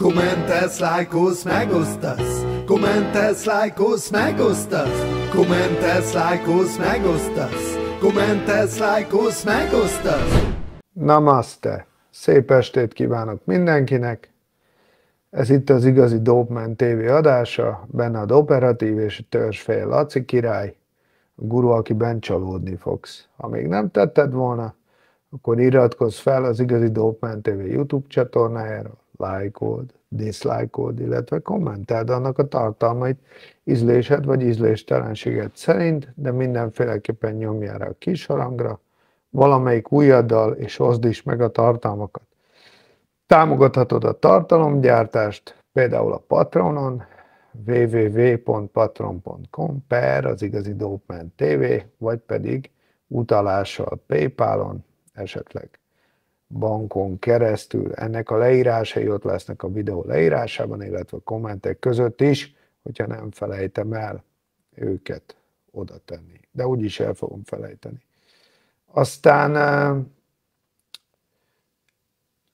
Kommentes, lájkolsz, megosztasz. Kommentes, lájkolsz, megosztasz. Kommentes, lájkolsz, megosztasz. Kommentes, lájkolsz, megosztasz. Namaste! Szép estét kívánok mindenkinek! Ez itt az igazi Dopeman TV adása, benne a operatív és a törzsfej Laci király, a guru, akiben csalódni fogsz. Ha még nem tetted volna, akkor iratkozz fel az igazi Dopeman TV YouTube csatornájára, lájkold, diszlájkold, illetve kommenteld annak a tartalmait ízlésed vagy ízléstelenséged szerint, de mindenféleképpen nyomjál rá a kis harangra, valamelyik ujjaddal, és oszd is meg a tartalmakat. Támogathatod a tartalomgyártást, például a Patronon, www.patron.com per az igazi Dopeman TV, vagy pedig utalással Paypalon, esetleg bankon keresztül. Ennek a leírásai ott lesznek a videó leírásában, illetve a kommentek között is, hogyha nem felejtem el őket oda tenni. De úgyis el fogom felejteni. Aztán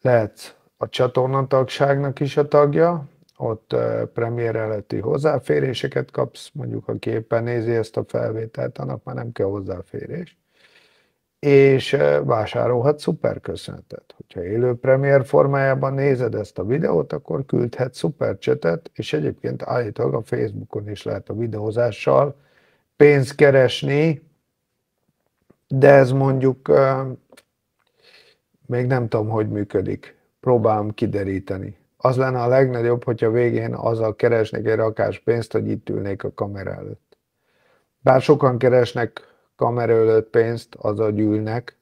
lehet a csatornatagságnak is a tagja, ott premier előtti hozzáféréseket kapsz, mondjuk aki éppen nézi ezt a felvételt, annak már nem kell hozzáférés és vásárolhat szuperköszönetet. Hogyha élő premier formájában nézed ezt a videót, akkor küldhet szupercsetet, és egyébként állítólag a Facebookon is lehet a videózással pénzt keresni, de ez mondjuk még nem tudom, hogy működik. Próbálom kideríteni. Az lenne a legnagyobb, hogyha végén azzal keresnék egy rakás pénzt, hogy itt ülnék a kamera előtt. Bár sokan keresnek kamera pénzt, azzal gyűlnek,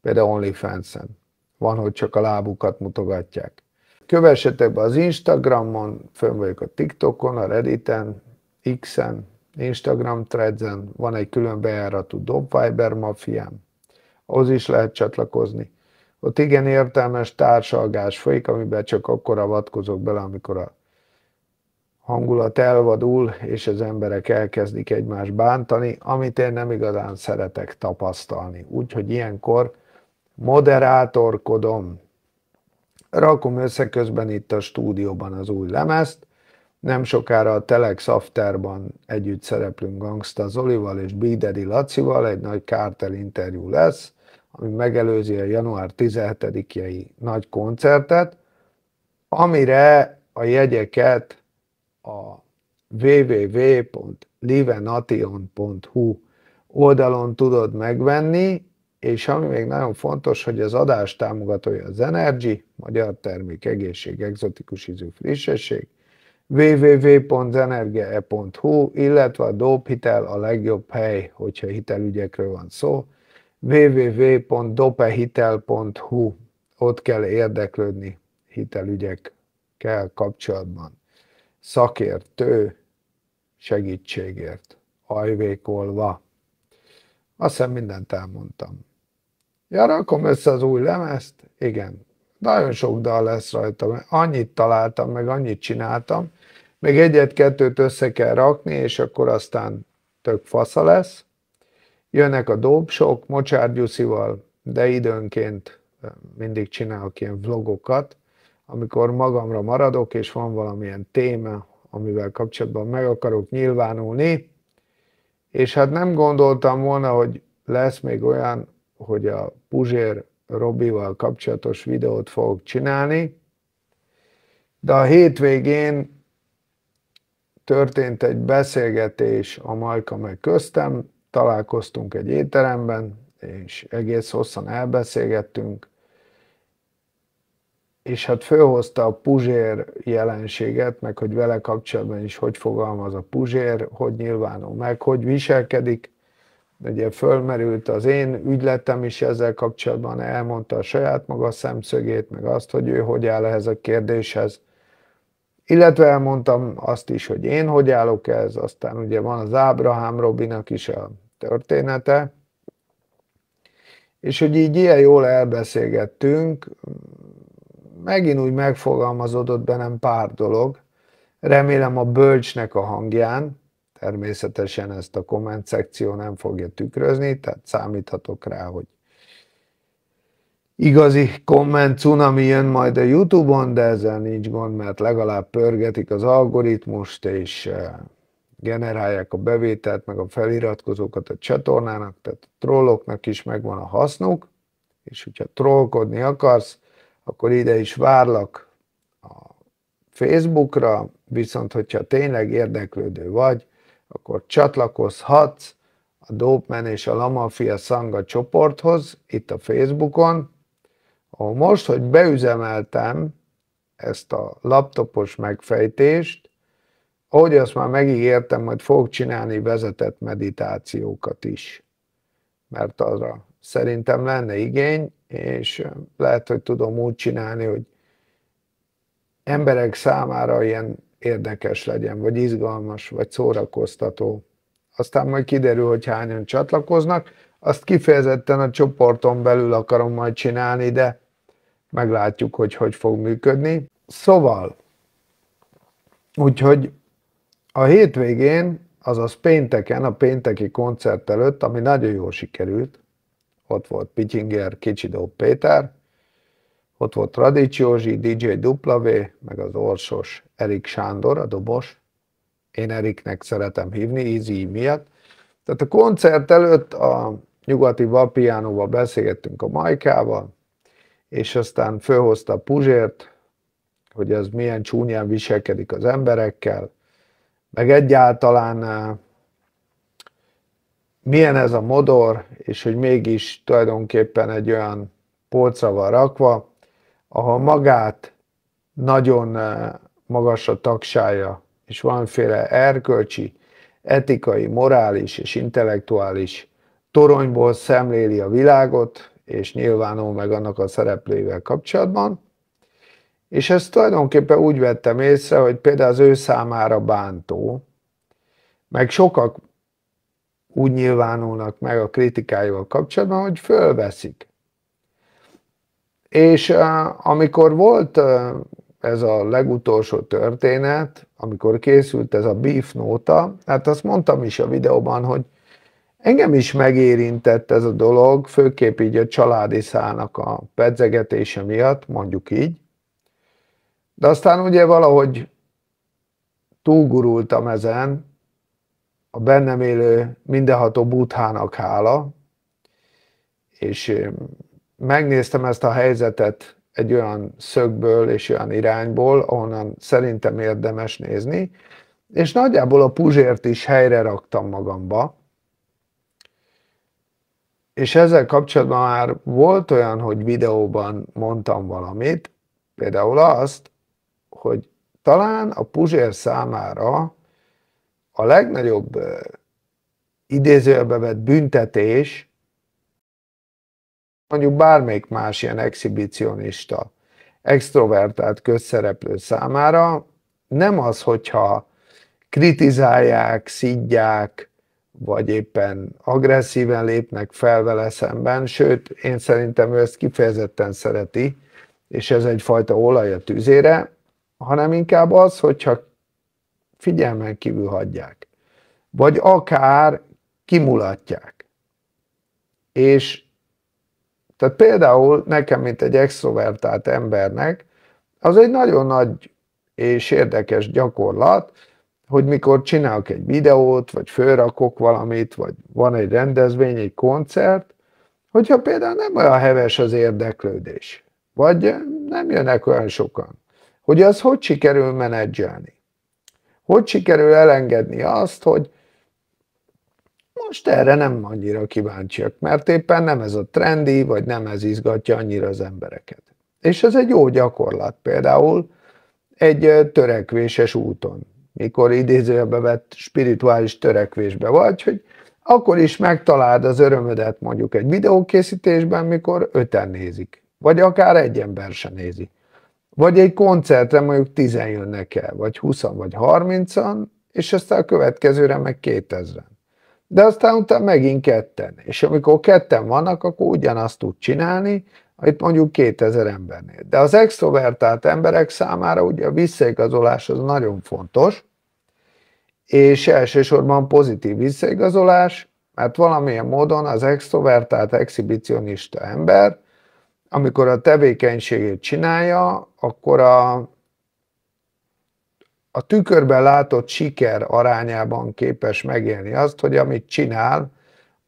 például OnlyFans-en. Van, hogy csak a lábukat mutogatják. Kövessetek be az Instagramon, fönn vagyok a TikTokon, a Redditen, X-en, Instagram threads van egy külön bejáratú Dobviber mafiám, ahhoz is lehet csatlakozni. Ott igen értelmes társalgás folyik, amiben csak akkor avatkozok bele, amikor a hangulat elvadul, és az emberek elkezdik egymást bántani, amit én nem igazán szeretek tapasztalni. Úgyhogy ilyenkor moderátorkodom, rakom össze közben itt a stúdióban az új lemezt, nem sokára a Telex Afterban együtt szereplünk Gangsta Zolival és Bidedi Lacival, egy nagy kártel interjú lesz, ami megelőzi a január 17-i nagy koncertet, amire a jegyeket a www.livenation.hu oldalon tudod megvenni, és ami még nagyon fontos, hogy az adás támogatója az Energy, magyar termék, egészség, exotikus ízű frissesség, www.zenergie.hu, illetve a Dobhitel a legjobb hely, hogyha hitelügyekről van szó, www.dopehitel.hu, ott kell érdeklődni hitelügyekkel kapcsolatban szakértő segítségért, ajvékolva. Azt hiszem mindent elmondtam. Ja, rakom össze az új lemezt? Igen. Nagyon sok dal lesz rajta, annyit találtam, meg annyit csináltam, még egyet-kettőt össze kell rakni, és akkor aztán tök fasza lesz. Jönnek a dobsok, mocsárgyuszival, de időnként mindig csinálok ilyen vlogokat, amikor magamra maradok, és van valamilyen téma, amivel kapcsolatban meg akarok nyilvánulni, és hát nem gondoltam volna, hogy lesz még olyan, hogy a Puzsér Robival kapcsolatos videót fogok csinálni, de a hétvégén történt egy beszélgetés a Majka meg köztem, találkoztunk egy étteremben, és egész hosszan elbeszélgettünk, és hát fölhozta a Puzsér jelenséget, meg hogy vele kapcsolatban is hogy fogalmaz a Puzsér, hogy nyilvánul meg, hogy viselkedik. Ugye fölmerült az én ügyletem is ezzel kapcsolatban, elmondta a saját maga szemszögét, meg azt, hogy ő hogy áll ehhez a kérdéshez. Illetve elmondtam azt is, hogy én hogy állok ez, aztán ugye van az Ábrahám Robinak is a története, és hogy így ilyen jól elbeszélgettünk, megint úgy megfogalmazódott bennem pár dolog. Remélem a bölcsnek a hangján, természetesen ezt a komment szekció nem fogja tükrözni, tehát számíthatok rá, hogy igazi komment cunami jön majd a Youtube-on, de ezzel nincs gond, mert legalább pörgetik az algoritmust, és eh, generálják a bevételt, meg a feliratkozókat a csatornának, tehát a trolloknak is megvan a hasznuk, és hogyha trollkodni akarsz, akkor ide is várlak a Facebookra, viszont hogyha tényleg érdeklődő vagy, akkor csatlakozhatsz a Dopeman és a Lamafia Sanga csoporthoz, itt a Facebookon, ahol most, hogy beüzemeltem ezt a laptopos megfejtést, ahogy azt már megígértem, majd fogok csinálni vezetett meditációkat is, mert arra szerintem lenne igény, és lehet, hogy tudom úgy csinálni, hogy emberek számára ilyen érdekes legyen, vagy izgalmas, vagy szórakoztató. Aztán majd kiderül, hogy hányan csatlakoznak. Azt kifejezetten a csoporton belül akarom majd csinálni, de meglátjuk, hogy hogy fog működni. Szóval, úgyhogy a hétvégén, azaz pénteken, a pénteki koncert előtt, ami nagyon jól sikerült, ott volt Pityinger, Kicsidó Péter, ott volt Radics Józsi, DJ W, meg az orsos Erik Sándor, a dobos. Én Eriknek szeretem hívni, Easy miatt. Tehát a koncert előtt a nyugati Vapiánóval beszélgettünk a Majkával, és aztán fölhozta Puzsért, hogy az milyen csúnyán viselkedik az emberekkel, meg egyáltalán eh, milyen ez a modor, és hogy mégis tulajdonképpen egy olyan polcra van rakva, ahol magát nagyon eh, magas a tagsája, és valamiféle erkölcsi, etikai, morális és intellektuális toronyból szemléli a világot, és nyilvánul meg annak a szereplőivel kapcsolatban. És ezt tulajdonképpen úgy vettem észre, hogy például az ő számára bántó, meg sokak úgy nyilvánulnak meg a kritikájával kapcsolatban, hogy fölveszik. És amikor volt ez a legutolsó történet, amikor készült ez a beef nóta, hát azt mondtam is a videóban, hogy engem is megérintett ez a dolog, főképp így a családi szának a pedzegetése miatt, mondjuk így. De aztán ugye valahogy túlgurultam ezen, a bennem élő mindenható buthának hála, és megnéztem ezt a helyzetet egy olyan szögből és olyan irányból, ahonnan szerintem érdemes nézni, és nagyjából a Puzsért is helyre raktam magamba, és ezzel kapcsolatban már volt olyan, hogy videóban mondtam valamit, például azt, hogy talán a Puzsér számára a legnagyobb idézőjelbe vett büntetés, mondjuk bármelyik más ilyen exhibicionista, extrovertált közszereplő számára. Nem az, hogyha kritizálják, szidják, vagy éppen agresszíven lépnek fel vele szemben, sőt, én szerintem ő ezt kifejezetten szereti, és ez egyfajta olaj a tüzére, hanem inkább az, hogyha figyelmen kívül hagyják, vagy akár kimulatják. És tehát például nekem, mint egy extrovertált embernek, az egy nagyon nagy és érdekes gyakorlat, hogy mikor csinálok egy videót, vagy fölrakok valamit, vagy van egy rendezvény, egy koncert, hogyha például nem olyan heves az érdeklődés, vagy nem jönnek olyan sokan, hogy az hogy sikerül menedzselni. Hogy sikerül elengedni azt, hogy most erre nem annyira kíváncsiak, mert éppen nem ez a trendi, vagy nem ez izgatja annyira az embereket. És ez egy jó gyakorlat például egy törekvéses úton, mikor idézőjelbe vett spirituális törekvésbe vagy, hogy akkor is megtaláld az örömödet mondjuk egy videókészítésben, mikor öten nézik, vagy akár egy ember se nézi. Vagy egy koncertre mondjuk tizen jönnek el, vagy 20 vagy 30-an, és aztán a következőre meg 2000-en de aztán utána megint ketten. És amikor ketten vannak, akkor ugyanazt tud csinálni, amit mondjuk 2000 embernél. De az extrovertált emberek számára ugye a visszaigazolás az nagyon fontos, és elsősorban pozitív visszaigazolás, mert valamilyen módon az extrovertált exhibicionista ember amikor a tevékenységét csinálja, akkor a, a tükörben látott siker arányában képes megélni azt, hogy amit csinál,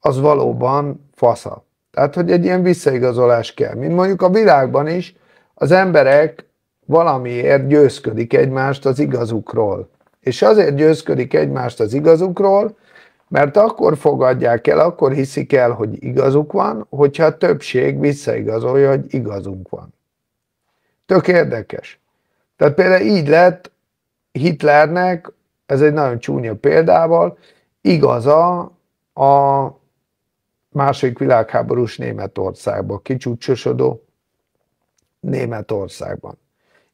az valóban fasza. Tehát, hogy egy ilyen visszaigazolás kell. Mint mondjuk a világban is, az emberek valamiért győzködik egymást az igazukról. És azért győzködik egymást az igazukról, mert akkor fogadják el, akkor hiszik el, hogy igazuk van, hogyha a többség visszaigazolja, hogy igazunk van. Tök érdekes. Tehát például így lett Hitlernek, ez egy nagyon csúnya példával, igaza a második világháborús Németországban, kicsúcsosodó Németországban.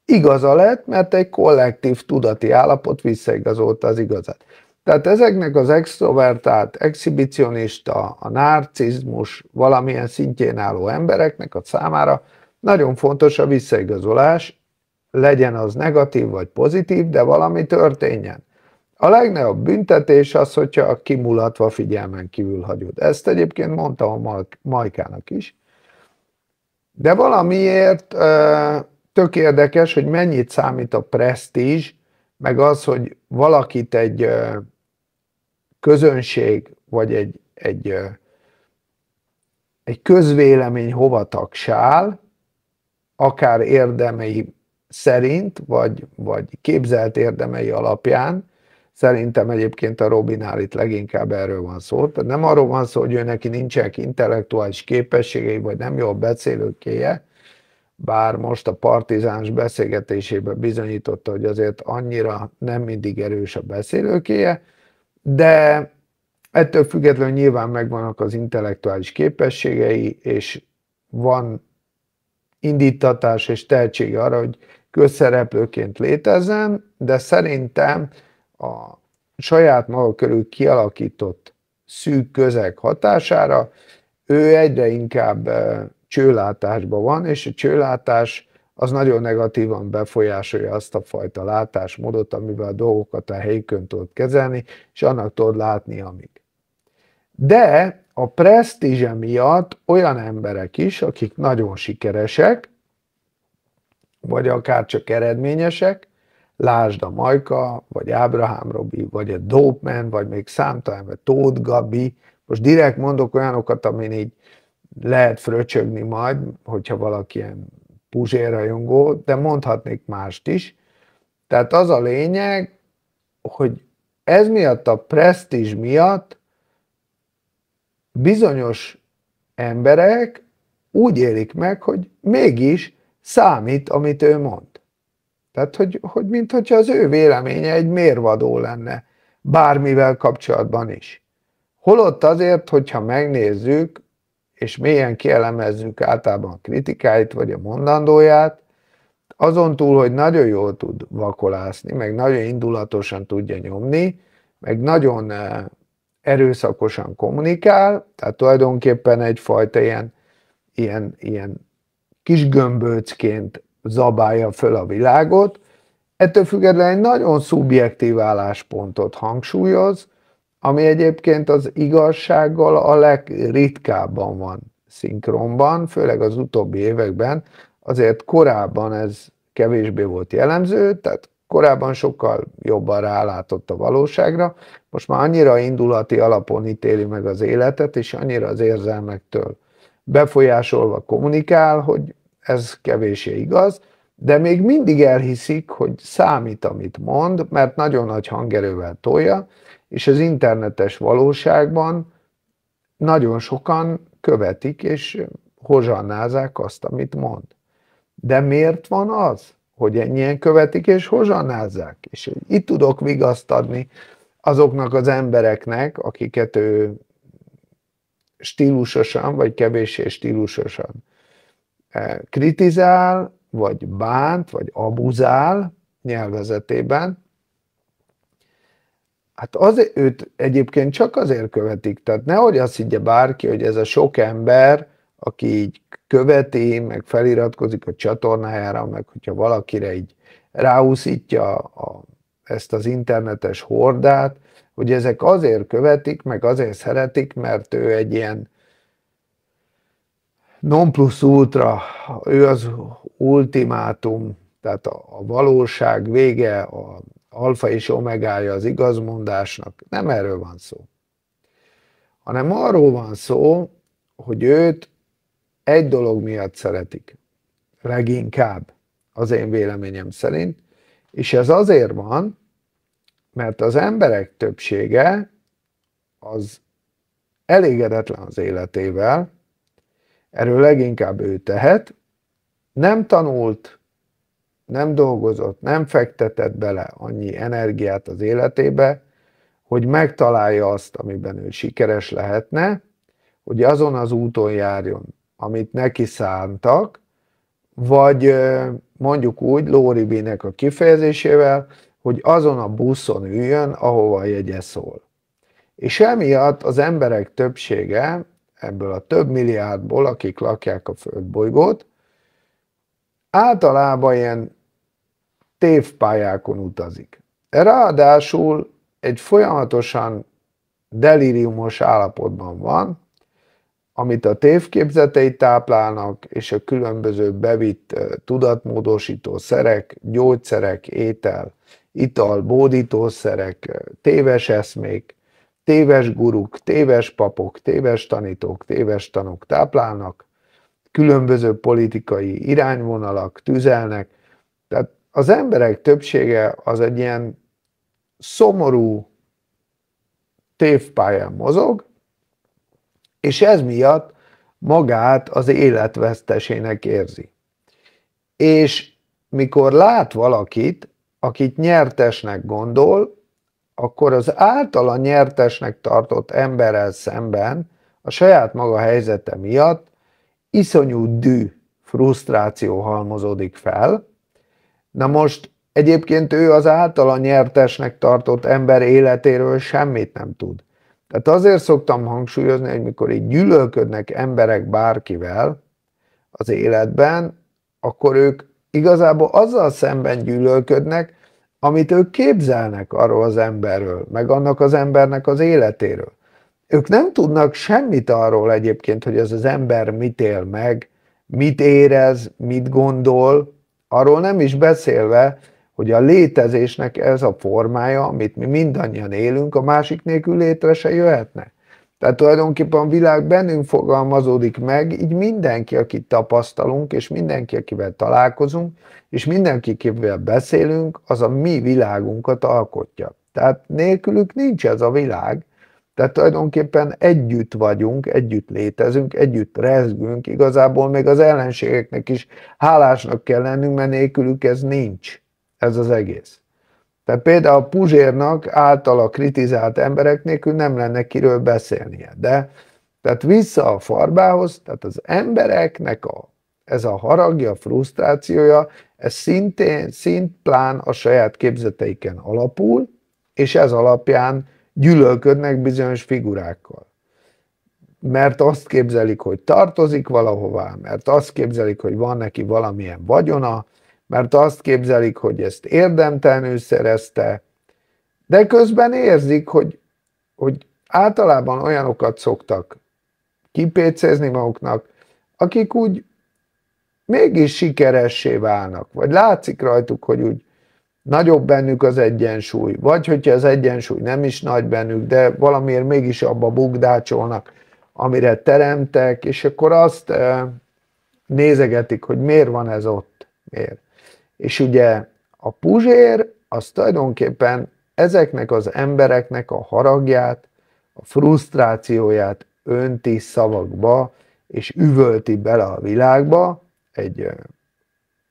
Igaza lett, mert egy kollektív tudati állapot visszaigazolta az igazat. Tehát ezeknek az extrovertált, exhibicionista, a narcizmus valamilyen szintjén álló embereknek a számára nagyon fontos a visszaigazolás, legyen az negatív vagy pozitív, de valami történjen. A legnagyobb büntetés az, hogyha kimulatva figyelmen kívül hagyod. Ezt egyébként mondtam a Majkának is. De valamiért tök érdekes, hogy mennyit számít a presztízs, meg az, hogy valakit egy közönség, vagy egy, egy, egy közvélemény hova tagsál, akár érdemei szerint, vagy, vagy képzelt érdemei alapján, Szerintem egyébként a Robinál itt leginkább erről van szó. Tehát nem arról van szó, hogy ő neki nincsenek intellektuális képességei, vagy nem jó beszélőkéje, bár most a partizáns beszélgetésében bizonyította, hogy azért annyira nem mindig erős a beszélőkéje, de ettől függetlenül nyilván megvannak az intellektuális képességei, és van indítatás és tehetsége arra, hogy közszereplőként létezzen, de szerintem a saját maga körül kialakított szűk közeg hatására, ő egyre inkább csőlátásban van, és a csőlátás az nagyon negatívan befolyásolja azt a fajta látásmódot, amivel a dolgokat a helyükön tudod kezelni, és annak tudod látni, amik. De a presztízse miatt olyan emberek is, akik nagyon sikeresek, vagy akár csak eredményesek, lásd a Majka, vagy Ábrahám Robi, vagy a Dopeman, vagy még számtalan, vagy Tóth Gabi, most direkt mondok olyanokat, amin így lehet fröcsögni majd, hogyha valaki ilyen puzsérrajongó, de mondhatnék mást is. Tehát az a lényeg, hogy ez miatt a presztízs miatt bizonyos emberek úgy élik meg, hogy mégis számít, amit ő mond. Tehát, hogy, hogy mint hogyha az ő véleménye egy mérvadó lenne, bármivel kapcsolatban is. Holott azért, hogyha megnézzük, és mélyen kielemezzük általában a kritikáit, vagy a mondandóját, azon túl, hogy nagyon jól tud vakolászni, meg nagyon indulatosan tudja nyomni, meg nagyon eh, erőszakosan kommunikál, tehát tulajdonképpen egyfajta ilyen, ilyen, ilyen kis gömböcként zabálja föl a világot, ettől függetlenül egy nagyon szubjektív álláspontot hangsúlyoz, ami egyébként az igazsággal a legritkábban van szinkronban, főleg az utóbbi években, azért korábban ez kevésbé volt jellemző, tehát korábban sokkal jobban rálátott a valóságra, most már annyira indulati alapon ítéli meg az életet, és annyira az érzelmektől befolyásolva kommunikál, hogy ez kevésé igaz, de még mindig elhiszik, hogy számít, amit mond, mert nagyon nagy hangerővel tolja, és az internetes valóságban nagyon sokan követik és hozsannázák azt, amit mond. De miért van az, hogy ennyien követik és hozsannázzák? És itt tudok vigaszt adni azoknak az embereknek, akiket ő stílusosan, vagy kevéssé stílusosan eh, kritizál, vagy bánt, vagy abuzál nyelvezetében, Hát az, őt egyébként csak azért követik, tehát nehogy azt higgye bárki, hogy ez a sok ember, aki így követi, meg feliratkozik a csatornájára, meg hogyha valakire így ráúszítja a, ezt az internetes hordát, hogy ezek azért követik, meg azért szeretik, mert ő egy ilyen non plus ultra, ő az ultimátum, tehát a, a valóság vége, a alfa és omegája az igazmondásnak. Nem erről van szó. Hanem arról van szó, hogy őt egy dolog miatt szeretik. Leginkább, az én véleményem szerint. És ez azért van, mert az emberek többsége az elégedetlen az életével, erről leginkább ő tehet, nem tanult, nem dolgozott, nem fektetett bele annyi energiát az életébe, hogy megtalálja azt, amiben ő sikeres lehetne, hogy azon az úton járjon, amit neki szántak, vagy mondjuk úgy Lóri B-nek a kifejezésével, hogy azon a buszon üljön, ahova a jegye szól. És emiatt az emberek többsége, ebből a több milliárdból, akik lakják a földbolygót, általában ilyen tévpályákon utazik. Ráadásul egy folyamatosan delíriumos állapotban van, amit a tévképzetei táplálnak, és a különböző bevitt tudatmódosító szerek, gyógyszerek, étel, ital, bódítószerek, téves eszmék, téves guruk, téves papok, téves tanítók, téves tanok táplálnak, különböző politikai irányvonalak tüzelnek, tehát az emberek többsége az egy ilyen szomorú tévpályán mozog, és ez miatt magát az életvesztesének érzi. És mikor lát valakit, akit nyertesnek gondol, akkor az általa nyertesnek tartott emberrel szemben a saját maga helyzete miatt iszonyú dű, frusztráció halmozódik fel. Na most egyébként ő az általa nyertesnek tartott ember életéről semmit nem tud. Tehát azért szoktam hangsúlyozni, hogy mikor így gyűlölködnek emberek bárkivel az életben, akkor ők igazából azzal szemben gyűlölködnek, amit ők képzelnek arról az emberről, meg annak az embernek az életéről. Ők nem tudnak semmit arról egyébként, hogy ez az ember mit él meg, mit érez, mit gondol, arról nem is beszélve, hogy a létezésnek ez a formája, amit mi mindannyian élünk, a másik nélkül létre se jöhetne. Tehát tulajdonképpen a világ bennünk fogalmazódik meg, így mindenki, akit tapasztalunk, és mindenki, akivel találkozunk, és mindenki, akivel beszélünk, az a mi világunkat alkotja. Tehát nélkülük nincs ez a világ, tehát tulajdonképpen együtt vagyunk, együtt létezünk, együtt rezgünk, igazából még az ellenségeknek is hálásnak kell lennünk, mert nélkülük ez nincs, ez az egész. Tehát például Puzsérnak általa kritizált emberek nélkül nem lenne kiről beszélnie. De tehát vissza a farbához, tehát az embereknek a, ez a haragja, frusztrációja, ez szintén, szintplán a saját képzeteiken alapul, és ez alapján gyűlölködnek bizonyos figurákkal. Mert azt képzelik, hogy tartozik valahová, mert azt képzelik, hogy van neki valamilyen vagyona, mert azt képzelik, hogy ezt érdemtelenül szerezte, de közben érzik, hogy, hogy általában olyanokat szoktak kipécézni maguknak, akik úgy mégis sikeressé válnak, vagy látszik rajtuk, hogy úgy nagyobb bennük az egyensúly, vagy hogyha az egyensúly nem is nagy bennük, de valamiért mégis abba bugdácsolnak, amire teremtek, és akkor azt eh, nézegetik, hogy miért van ez ott, miért. És ugye a puzsér az tulajdonképpen ezeknek az embereknek a haragját, a frusztrációját önti szavakba, és üvölti bele a világba egy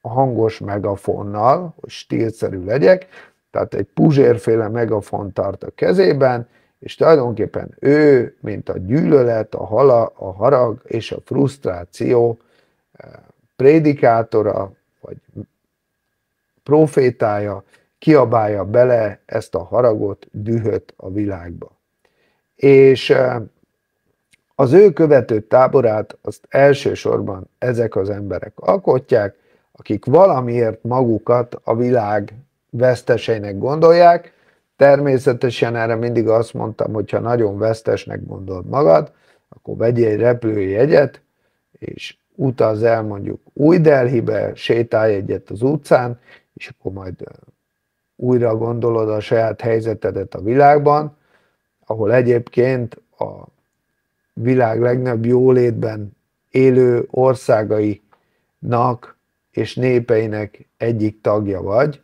hangos megafonnal, hogy stílszerű legyek, tehát egy puzsérféle megafon tart a kezében, és tulajdonképpen ő, mint a gyűlölet, a, hala, a harag és a frusztráció prédikátora, vagy profétája kiabálja bele ezt a haragot, dühöt a világba. És az ő követő táborát azt elsősorban ezek az emberek alkotják, akik valamiért magukat a világ veszteseinek gondolják. Természetesen erre mindig azt mondtam, hogy ha nagyon vesztesnek gondolod magad, akkor vegyél egy repülőjegyet, és utaz el mondjuk új Delhibe, sétálj egyet az utcán, és akkor majd újra gondolod a saját helyzetedet a világban, ahol egyébként a világ legnagyobb jólétben élő országainak és népeinek egyik tagja vagy.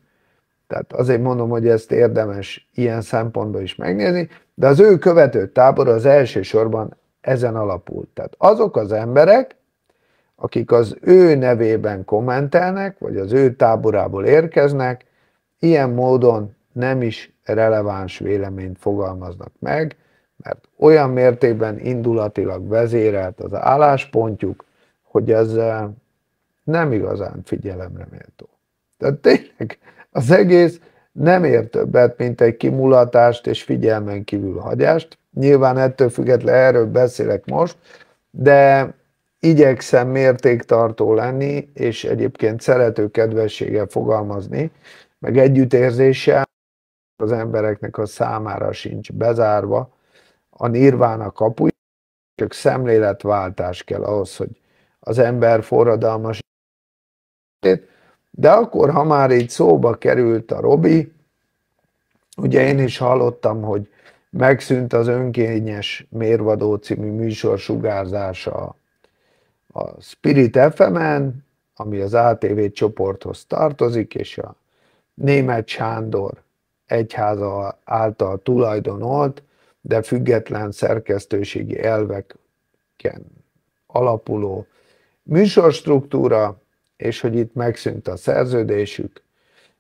Tehát azért mondom, hogy ezt érdemes ilyen szempontból is megnézni, de az ő követő tábor az elsősorban ezen alapult. Tehát azok az emberek, akik az ő nevében kommentelnek, vagy az ő táborából érkeznek, ilyen módon nem is releváns véleményt fogalmaznak meg, mert olyan mértékben indulatilag vezérelt az álláspontjuk, hogy ez nem igazán figyelemre méltó. Tehát tényleg az egész nem ér többet, mint egy kimulatást és figyelmen kívül hagyást. Nyilván ettől függetlenül erről beszélek most, de igyekszem mértéktartó lenni, és egyébként szerető kedvességgel fogalmazni, meg együttérzéssel az embereknek a számára sincs bezárva a nirvána kapuja, csak szemléletváltás kell ahhoz, hogy az ember forradalmas de akkor, ha már így szóba került a Robi, ugye én is hallottam, hogy megszűnt az önkényes mérvadó című műsor sugárzása a Spirit FM-en, ami az ATV csoporthoz tartozik, és a német Sándor egyháza által tulajdonolt, de független szerkesztőségi elveken alapuló műsorstruktúra, és hogy itt megszűnt a szerződésük,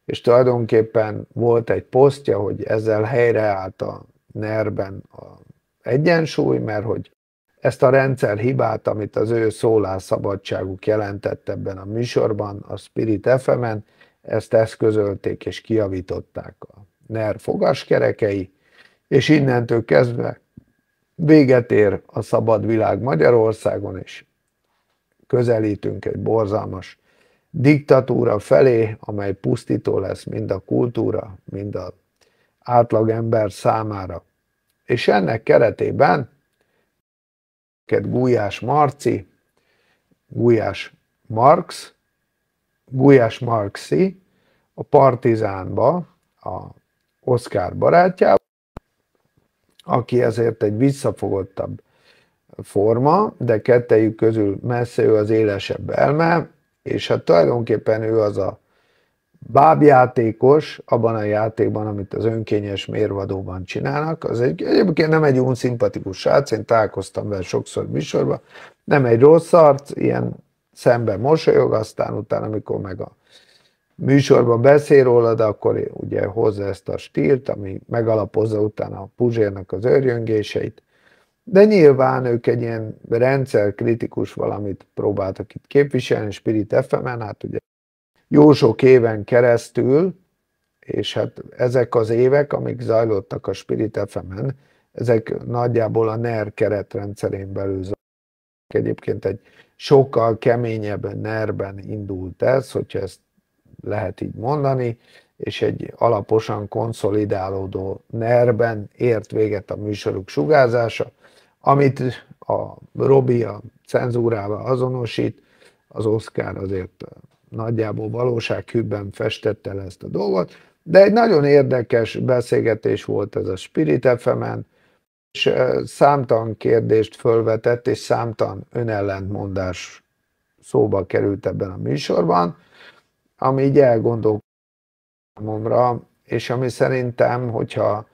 és tulajdonképpen volt egy posztja, hogy ezzel helyreállt a nerben a egyensúly, mert hogy ezt a rendszer hibát, amit az ő szólásszabadságuk jelentett ebben a műsorban, a Spirit FM-en, ezt eszközölték és kiavították a NER fogaskerekei, és innentől kezdve véget ér a szabad világ Magyarországon, és közelítünk egy borzalmas diktatúra felé, amely pusztító lesz mind a kultúra, mind az átlagember számára. És ennek keretében Gulyás Marci, Gulyás Marx, Gulyás Marxi a Partizánba, a Oscar barátjával, aki ezért egy visszafogottabb forma, de kettejük közül messze ő az élesebb elme, és hát tulajdonképpen ő az a bábjátékos abban a játékban, amit az önkényes mérvadóban csinálnak, az egy, egyébként nem egy unszimpatikus srác, én találkoztam vele sokszor műsorban, nem egy rossz arc, ilyen szemben mosolyog, aztán utána, amikor meg a műsorban beszél róla, akkor ugye hozza ezt a stílt, ami megalapozza utána a Puzsérnak az őrjöngéseit. De nyilván ők egy ilyen rendszerkritikus valamit próbáltak itt képviselni, Spirit FM-en, hát ugye jó sok éven keresztül, és hát ezek az évek, amik zajlottak a Spirit FM-en, ezek nagyjából a NER keretrendszerén belül zajlottak. Egyébként egy sokkal keményebb NER-ben indult ez, hogyha ezt lehet így mondani, és egy alaposan konszolidálódó NER-ben ért véget a műsoruk sugárzása, amit a Robi a cenzúrával azonosít, az Oscar azért nagyjából valósághűbben festette le ezt a dolgot, de egy nagyon érdekes beszélgetés volt ez a Spirit fm és számtalan kérdést fölvetett, és számtalan önellentmondás szóba került ebben a műsorban, ami így elgondolkodott és ami szerintem, hogyha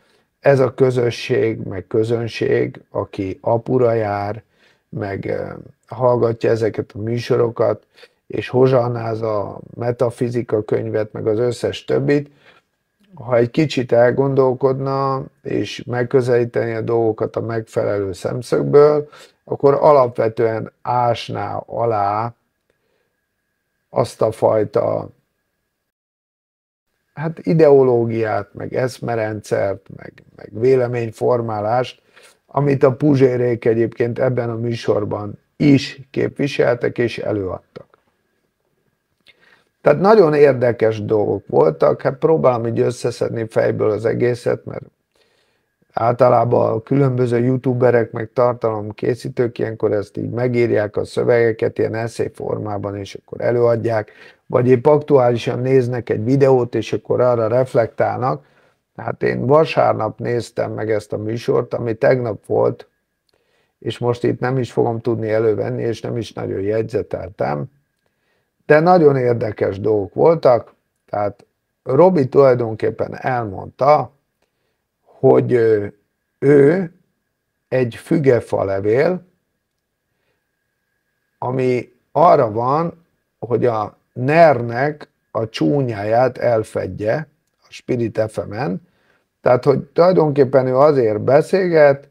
ez a közösség, meg közönség, aki apura jár, meg hallgatja ezeket a műsorokat, és hozsanáz a metafizika könyvet, meg az összes többit, ha egy kicsit elgondolkodna, és megközelíteni a dolgokat a megfelelő szemszögből, akkor alapvetően ásná alá azt a fajta hát ideológiát, meg eszmerendszert, meg, meg véleményformálást, amit a Puzsérék egyébként ebben a műsorban is képviseltek és előadtak. Tehát nagyon érdekes dolgok voltak, hát próbálom így összeszedni fejből az egészet, mert általában a különböző youtuberek meg tartalomkészítők ilyenkor ezt így megírják a szövegeket ilyen eszély formában, és akkor előadják, vagy épp aktuálisan néznek egy videót, és akkor arra reflektálnak. Hát én vasárnap néztem meg ezt a műsort, ami tegnap volt, és most itt nem is fogom tudni elővenni, és nem is nagyon jegyzeteltem, de nagyon érdekes dolgok voltak, tehát Robi tulajdonképpen elmondta, hogy ő egy fügefa levél, ami arra van, hogy a nernek a csúnyáját elfedje a Spirit fm tehát hogy tulajdonképpen ő azért beszélget,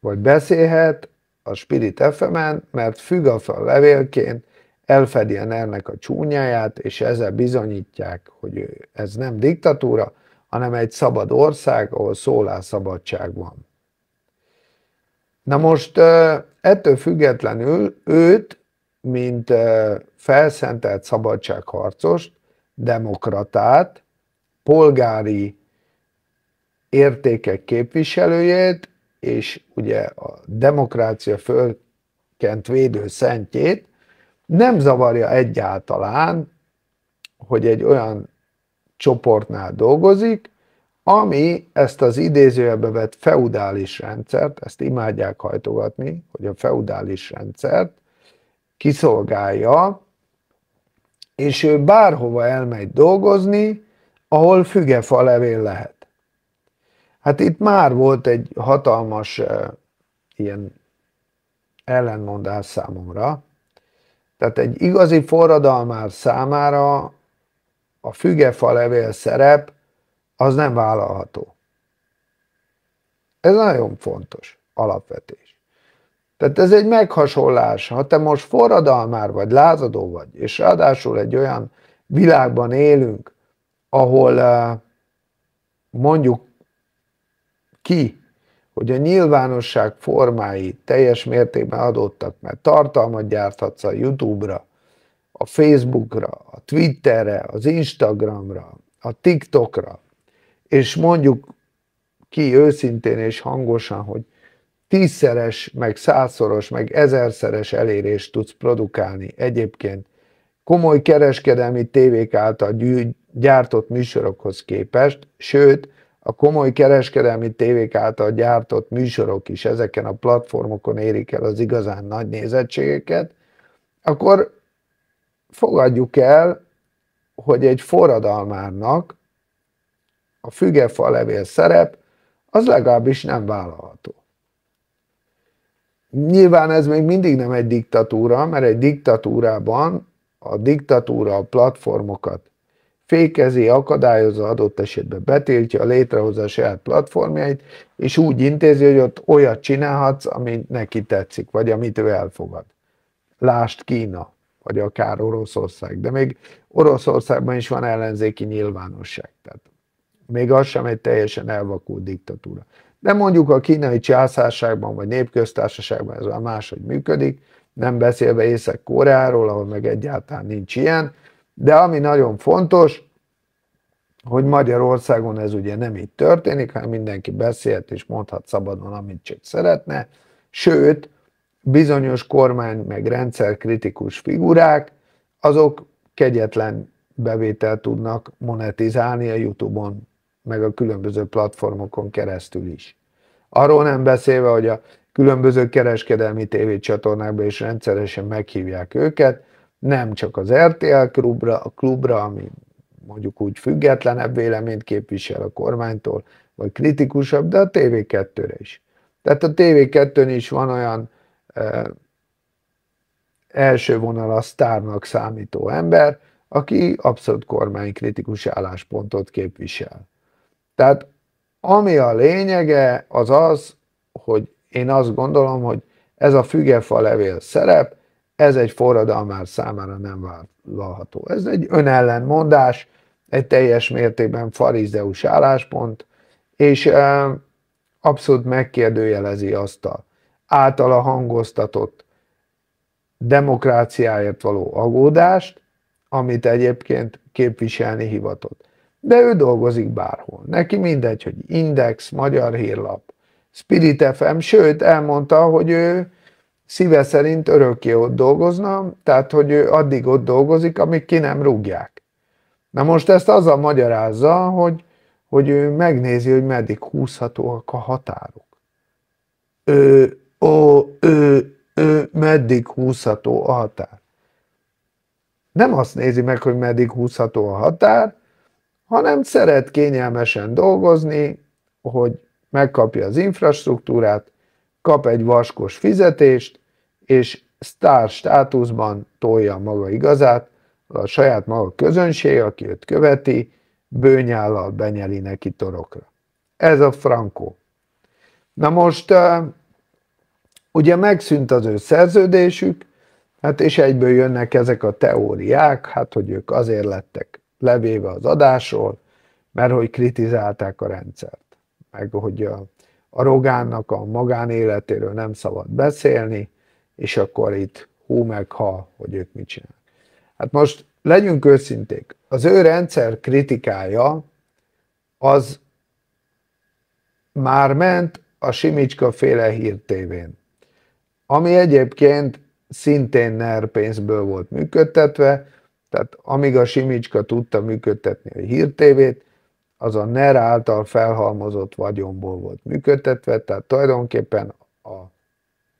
vagy beszélhet a Spirit fm mert fügafa levélként elfedi a nernek a csúnyáját, és ezzel bizonyítják, hogy ez nem diktatúra, hanem egy szabad ország, ahol szólásszabadság van. Na most ettől függetlenül őt, mint felszentelt szabadságharcost, demokratát, polgári értékek képviselőjét, és ugye a demokrácia fölkent védő szentjét nem zavarja egyáltalán, hogy egy olyan csoportnál dolgozik, ami ezt az idézőjelbe vett feudális rendszert, ezt imádják hajtogatni, hogy a feudális rendszert kiszolgálja, és ő bárhova elmegy dolgozni, ahol fügefa levél lehet. Hát itt már volt egy hatalmas ilyen ellenmondás számomra, tehát egy igazi forradalmár számára a fügefa levél szerep az nem vállalható. Ez nagyon fontos alapvetés. Tehát ez egy meghasonlás. Ha te most forradalmár vagy, lázadó vagy, és ráadásul egy olyan világban élünk, ahol eh, mondjuk ki, hogy a nyilvánosság formái teljes mértékben adottak, mert tartalmat gyárthatsz a YouTube-ra, a Facebookra, a Twitterre, az Instagramra, a TikTokra, és mondjuk ki őszintén és hangosan, hogy tízszeres, meg százszoros, meg ezerszeres elérést tudsz produkálni egyébként komoly kereskedelmi tévék által gyártott műsorokhoz képest, sőt, a komoly kereskedelmi tévék által gyártott műsorok is ezeken a platformokon érik el az igazán nagy nézettségeket, akkor fogadjuk el, hogy egy forradalmárnak a fügefa levél szerep az legalábbis nem vállalható. Nyilván ez még mindig nem egy diktatúra, mert egy diktatúrában a diktatúra a platformokat fékezi, akadályozza, adott esetben betiltja, létrehozza a saját platformjait, és úgy intézi, hogy ott olyat csinálhatsz, ami neki tetszik, vagy amit ő elfogad. Lást Kína vagy akár Oroszország, de még Oroszországban is van ellenzéki nyilvánosság, tehát még az sem egy teljesen elvakult diktatúra. De mondjuk a kínai császárságban vagy népköztársaságban ez már máshogy működik, nem beszélve Észak-Koreáról, ahol meg egyáltalán nincs ilyen, de ami nagyon fontos, hogy Magyarországon ez ugye nem így történik, hanem mindenki beszélt és mondhat szabadon, amit csak szeretne, sőt, bizonyos kormány meg rendszerkritikus figurák, azok kegyetlen bevételt tudnak monetizálni a Youtube-on, meg a különböző platformokon keresztül is. Arról nem beszélve, hogy a különböző kereskedelmi tévécsatornákban is rendszeresen meghívják őket, nem csak az RTL klubra, a klubra, ami mondjuk úgy függetlenebb véleményt képvisel a kormánytól, vagy kritikusabb, de a TV2-re is. Tehát a TV2-n is van olyan első vonal a sztárnak számító ember, aki abszolút kormánykritikus álláspontot képvisel. Tehát ami a lényege, az az, hogy én azt gondolom, hogy ez a fügefa levél szerep, ez egy forradalmár számára nem vállalható. Ez egy önellenmondás, egy teljes mértékben farizeus álláspont, és abszolút megkérdőjelezi azt a általa hangoztatott demokráciáért való agódást, amit egyébként képviselni hivatott. de ő dolgozik bárhol. Neki mindegy, hogy Index, Magyar Hírlap, Spirit FM, sőt elmondta, hogy ő szíve szerint örökké ott dolgozna, tehát hogy ő addig ott dolgozik, amíg ki nem rúgják. Na most ezt azzal magyarázza, hogy, hogy ő megnézi, hogy meddig húzhatóak a határok. Ő, ó, ő, ő, meddig húzható a határ. Nem azt nézi meg, hogy meddig húzható a határ, hanem szeret kényelmesen dolgozni, hogy megkapja az infrastruktúrát, kap egy vaskos fizetést, és sztár státuszban tolja maga igazát, a saját maga közönség, aki őt követi, bőnyállal benyeli neki torokra. Ez a Franco. Na most ugye megszűnt az ő szerződésük, hát és egyből jönnek ezek a teóriák, hát hogy ők azért lettek levéve az adásról, mert hogy kritizálták a rendszert, meg hogy a, a Rogánnak a magánéletéről nem szabad beszélni, és akkor itt hú meg ha, hogy ők mit csinálnak. Hát most legyünk őszinték, az ő rendszer kritikája az már ment a Simicska féle hírtévén, ami egyébként szintén NER pénzből volt működtetve, tehát amíg a Simicska tudta működtetni a hírtévét, az a NER által felhalmozott vagyonból volt működtetve, tehát tulajdonképpen a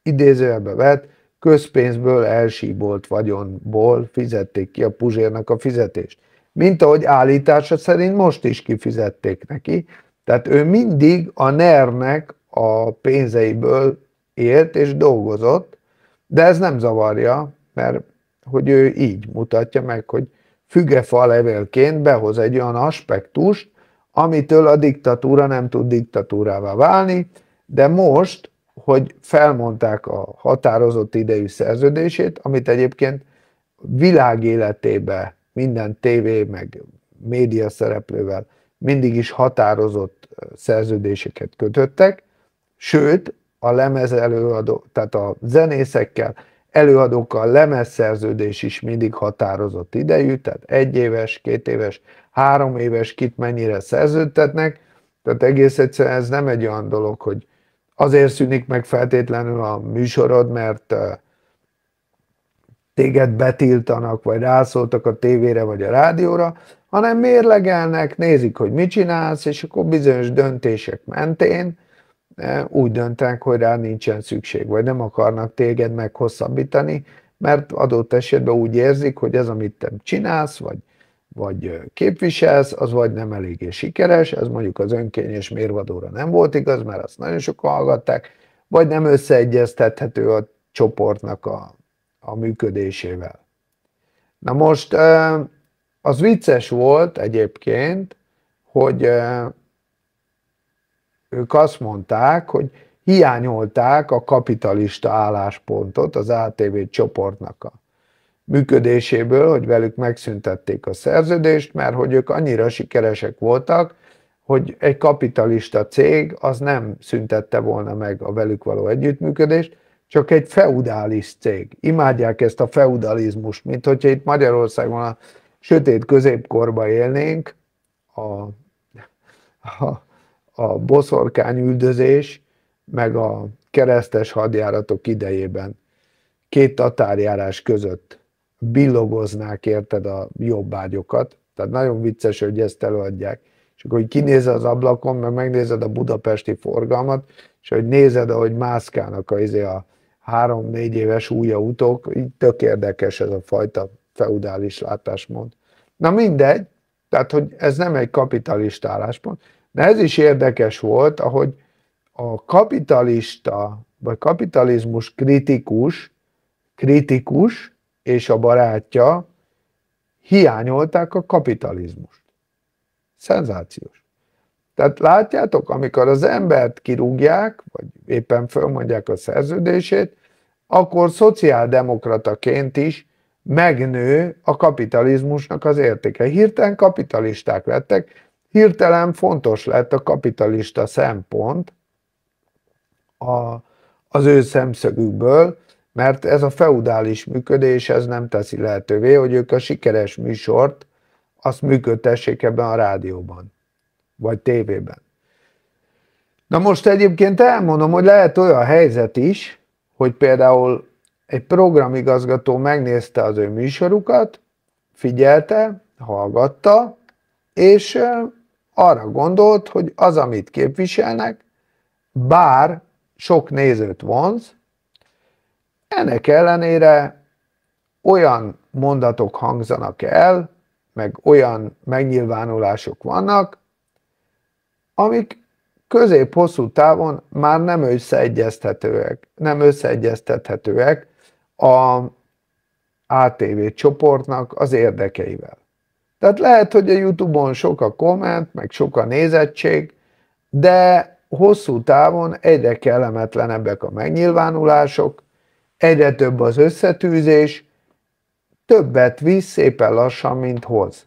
idézőjelbe vett közpénzből elsíbolt vagyonból fizették ki a Puzsérnak a fizetést. Mint ahogy állítása szerint most is kifizették neki. Tehát ő mindig a NER-nek a pénzeiből élt és dolgozott, de ez nem zavarja, mert hogy ő így mutatja meg, hogy fügefa levélként behoz egy olyan aspektust, amitől a diktatúra nem tud diktatúrává válni, de most hogy felmondták a határozott idejű szerződését, amit egyébként világéletébe minden tévé meg média szereplővel mindig is határozott szerződéseket kötöttek, sőt, a lemez előadó, tehát a zenészekkel, előadókkal lemezszerződés is mindig határozott idejű, tehát egy éves, két éves, három éves, kit mennyire szerződtetnek, tehát egész egyszerűen ez nem egy olyan dolog, hogy azért szűnik meg feltétlenül a műsorod, mert téged betiltanak, vagy rászóltak a tévére, vagy a rádióra, hanem mérlegelnek, nézik, hogy mit csinálsz, és akkor bizonyos döntések mentén úgy döntenek, hogy rá nincsen szükség, vagy nem akarnak téged meghosszabbítani, mert adott esetben úgy érzik, hogy ez, amit te csinálsz, vagy vagy képviselsz, az vagy nem eléggé sikeres, ez mondjuk az önkényes mérvadóra nem volt igaz, mert azt nagyon sokan hallgatták, vagy nem összeegyeztethető a csoportnak a, a működésével. Na most az vicces volt egyébként, hogy ők azt mondták, hogy hiányolták a kapitalista álláspontot az ATV csoportnak a működéséből, hogy velük megszüntették a szerződést, mert hogy ők annyira sikeresek voltak, hogy egy kapitalista cég az nem szüntette volna meg a velük való együttműködést, csak egy feudális cég. Imádják ezt a feudalizmust, mint hogyha itt Magyarországon a sötét középkorba élnénk, a, a, a boszorkány üldözés, meg a keresztes hadjáratok idejében két tatárjárás között billogoznák érted a jobbágyokat, tehát nagyon vicces, hogy ezt előadják. És akkor, hogy kinéz az ablakon, meg megnézed a budapesti forgalmat, és hogy nézed, ahogy mászkálnak a, izé a három-négy éves utók, így tök érdekes ez a fajta feudális látásmód. Na mindegy, tehát, hogy ez nem egy kapitalista álláspont, de ez is érdekes volt, ahogy a kapitalista, vagy kapitalizmus kritikus, kritikus, és a barátja hiányolták a kapitalizmust. Szenzációs. Tehát látjátok, amikor az embert kirúgják, vagy éppen fölmondják a szerződését, akkor szociáldemokrataként is megnő a kapitalizmusnak az értéke. Hirtelen kapitalisták lettek, hirtelen fontos lett a kapitalista szempont a, az ő szemszögükből, mert ez a feudális működés ez nem teszi lehetővé, hogy ők a sikeres műsort azt működtessék ebben a rádióban, vagy tévében. Na most egyébként elmondom, hogy lehet olyan helyzet is, hogy például egy programigazgató megnézte az ő műsorukat, figyelte, hallgatta, és arra gondolt, hogy az, amit képviselnek, bár sok nézőt vonz, ennek ellenére olyan mondatok hangzanak el, meg olyan megnyilvánulások vannak, amik közép-hosszú távon már nem összeegyeztethetőek, nem összeegyeztethetőek a ATV csoportnak az érdekeivel. Tehát lehet, hogy a Youtube-on sok a komment, meg sok a nézettség, de hosszú távon egyre kellemetlenebbek a megnyilvánulások, egyre több az összetűzés, többet visz szépen lassan, mint hoz.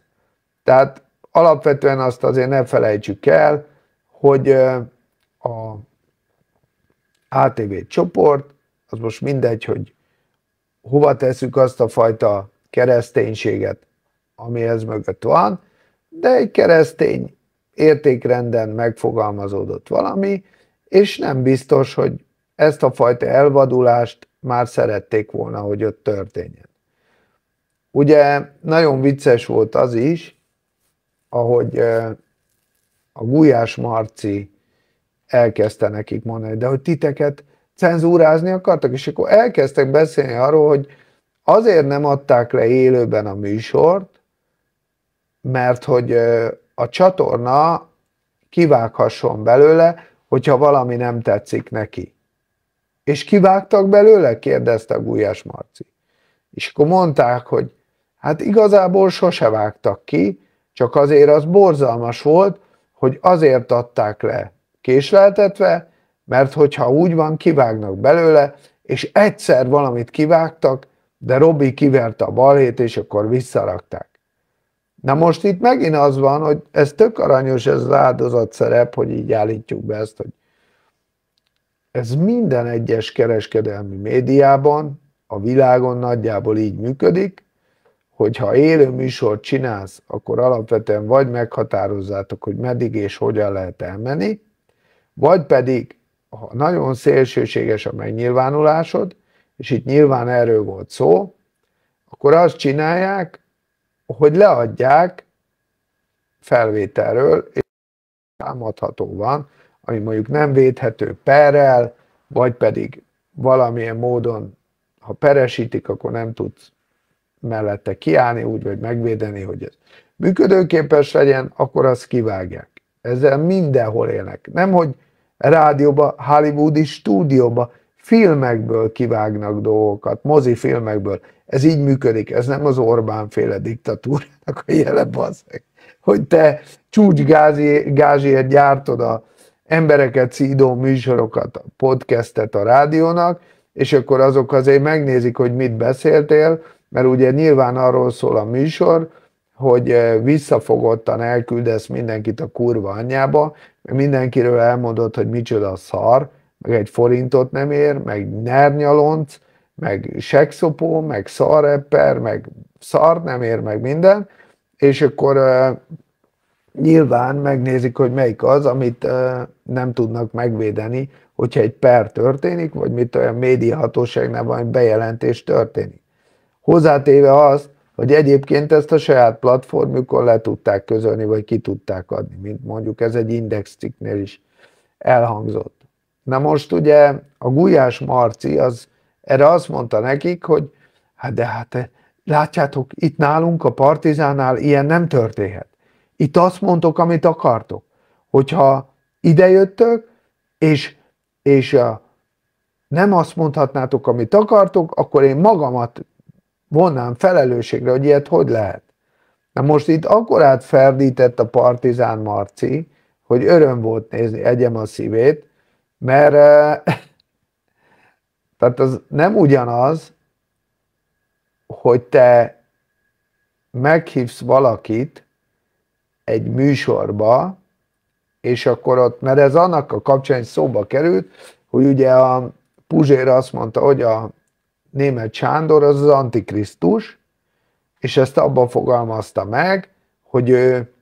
Tehát alapvetően azt azért ne felejtsük el, hogy a ATV csoport, az most mindegy, hogy hova tesszük azt a fajta kereszténységet, ami ez mögött van, de egy keresztény értékrenden megfogalmazódott valami, és nem biztos, hogy ezt a fajta elvadulást már szerették volna, hogy ott történjen. Ugye nagyon vicces volt az is, ahogy a Gulyás Marci elkezdte nekik mondani, de hogy titeket cenzúrázni akartak, és akkor elkezdtek beszélni arról, hogy azért nem adták le élőben a műsort, mert hogy a csatorna kivághasson belőle, hogyha valami nem tetszik neki. És kivágtak belőle? kérdezte Gulyás Marci. És akkor mondták, hogy hát igazából sose vágtak ki, csak azért az borzalmas volt, hogy azért adták le késleltetve, mert hogyha úgy van, kivágnak belőle, és egyszer valamit kivágtak, de Robi kiverte a balhét, és akkor visszarakták. Na most itt megint az van, hogy ez tök aranyos ez az áldozat szerep, hogy így állítjuk be ezt, hogy ez minden egyes kereskedelmi médiában, a világon nagyjából így működik, hogyha élő műsort csinálsz, akkor alapvetően vagy meghatározzátok, hogy meddig és hogyan lehet elmenni, vagy pedig, ha nagyon szélsőséges a megnyilvánulásod, és itt nyilván erről volt szó, akkor azt csinálják, hogy leadják felvételről, és támadható van, ami mondjuk nem védhető perrel, vagy pedig valamilyen módon, ha peresítik, akkor nem tudsz mellette kiállni, úgy vagy megvédeni, hogy ez működőképes legyen, akkor azt kivágják. Ezzel mindenhol élnek. Nem, hogy rádióba, hollywoodi stúdióba, filmekből kivágnak dolgokat, mozifilmekből. Ez így működik, ez nem az Orbán féle diktatúrának a jele bazzeg. Hogy te csúcsgázért gyártod a embereket szídó műsorokat, a podcastet a rádiónak, és akkor azok azért megnézik, hogy mit beszéltél, mert ugye nyilván arról szól a műsor, hogy eh, visszafogottan elküldesz mindenkit a kurva anyjába, mindenkiről elmondod, hogy micsoda szar, meg egy forintot nem ér, meg nernyalonc, meg sekszopó, meg szarrepper, meg szar nem ér meg minden, és akkor nyilván megnézik, hogy melyik az, amit nem tudnak megvédeni, hogyha egy per történik, vagy mit olyan médiahatóságnál van, bejelentés történik. Hozzátéve az, hogy egyébként ezt a saját platformjukon le tudták közölni, vagy ki tudták adni, mint mondjuk ez egy index cikknél is elhangzott. Na most ugye a Gulyás Marci az erre azt mondta nekik, hogy hát de hát látjátok, itt nálunk a Partizánál ilyen nem történhet. Itt azt mondtok, amit akartok. Hogyha idejöttök, és, és a, nem azt mondhatnátok, amit akartok, akkor én magamat vonnám felelősségre, hogy ilyet hogy lehet. Na most itt akkorát ferdített a Partizán Marci, hogy öröm volt nézni, egyem a szívét, mert tehát az nem ugyanaz, hogy te meghívsz valakit egy műsorba, és akkor ott, mert ez annak a kapcsán szóba került, hogy ugye a Puzsér azt mondta, hogy a német Sándor az az antikrisztus, és ezt abban fogalmazta meg, hogy ő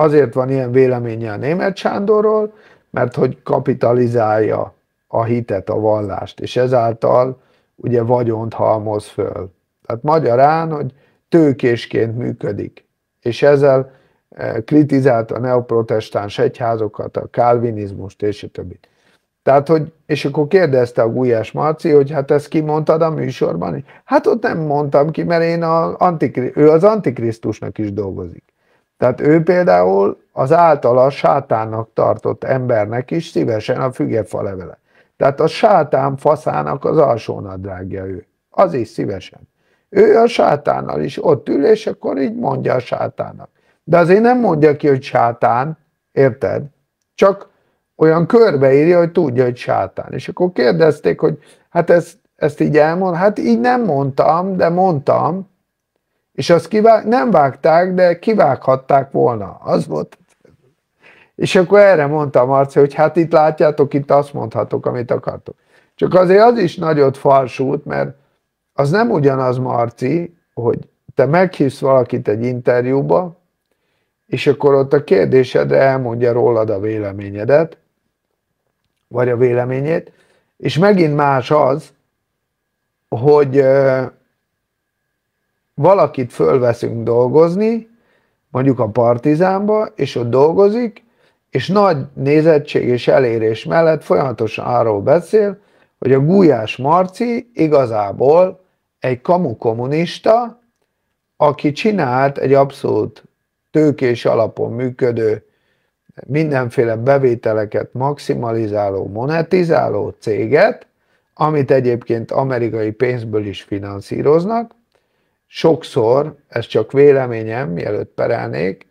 azért van ilyen véleménye a német Sándorról, mert hogy kapitalizálja a hitet, a vallást, és ezáltal ugye vagyont halmoz föl. Tehát magyarán, hogy tőkésként működik, és ezzel eh, kritizálta a neoprotestáns egyházokat, a kálvinizmust és a többit. Tehát, hogy, és akkor kérdezte a Gulyás Marci, hogy hát ezt kimondtad a műsorban? Hát ott nem mondtam ki, mert én a antikri, ő az antikrisztusnak is dolgozik. Tehát ő például az általa sátánnak tartott embernek is szívesen a fügefa levele. Tehát a sátán faszának az alsó nadrágja ő. Az is szívesen. Ő a sátánnal is ott ül, és akkor így mondja a sátának. De azért nem mondja ki, hogy sátán, érted? Csak olyan körbeírja, hogy tudja, hogy sátán. És akkor kérdezték, hogy hát ezt, ezt így elmond, hát így nem mondtam, de mondtam, és azt kivág, nem vágták, de kivághatták volna. Az volt. És akkor erre mondta Marci, hogy hát itt látjátok, itt azt mondhatok, amit akartok. Csak azért az is nagyot falsult, mert az nem ugyanaz, Marci, hogy te meghívsz valakit egy interjúba, és akkor ott a kérdésedre elmondja rólad a véleményedet, vagy a véleményét, és megint más az, hogy valakit fölveszünk dolgozni, mondjuk a partizánba, és ott dolgozik, és nagy nézettség és elérés mellett folyamatosan arról beszél, hogy a Gulyás Marci igazából egy kamu kommunista, aki csinált egy abszolút tőkés alapon működő, mindenféle bevételeket maximalizáló, monetizáló céget, amit egyébként amerikai pénzből is finanszíroznak, sokszor, ez csak véleményem, mielőtt perelnék,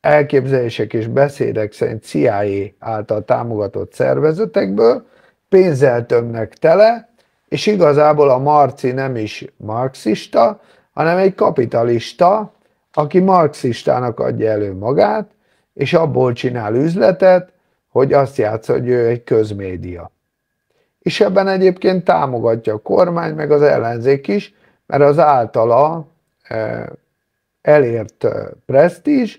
elképzelések és beszédek szerint CIA által támogatott szervezetekből pénzzel tömnek tele, és igazából a Marci nem is marxista, hanem egy kapitalista, aki marxistának adja elő magát, és abból csinál üzletet, hogy azt játsza, hogy ő egy közmédia. És ebben egyébként támogatja a kormány, meg az ellenzék is, mert az általa eh, elért eh, presztízs,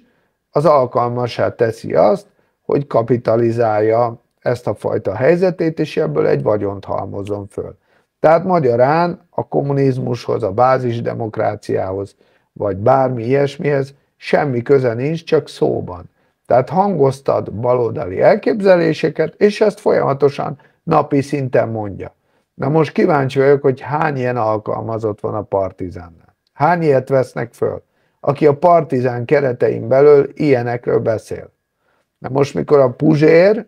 az alkalmasát teszi azt, hogy kapitalizálja ezt a fajta helyzetét, és ebből egy vagyont halmozon föl. Tehát magyarán a kommunizmushoz, a bázisdemokráciához, vagy bármi ilyesmihez semmi köze nincs, csak szóban. Tehát hangoztad baloldali elképzeléseket, és ezt folyamatosan napi szinten mondja. Na most kíváncsi vagyok, hogy hány ilyen alkalmazott van a Partizánnál. Hány ilyet vesznek föl, aki a Partizán keretein belül ilyenekről beszél. Na most, mikor a Puzsér,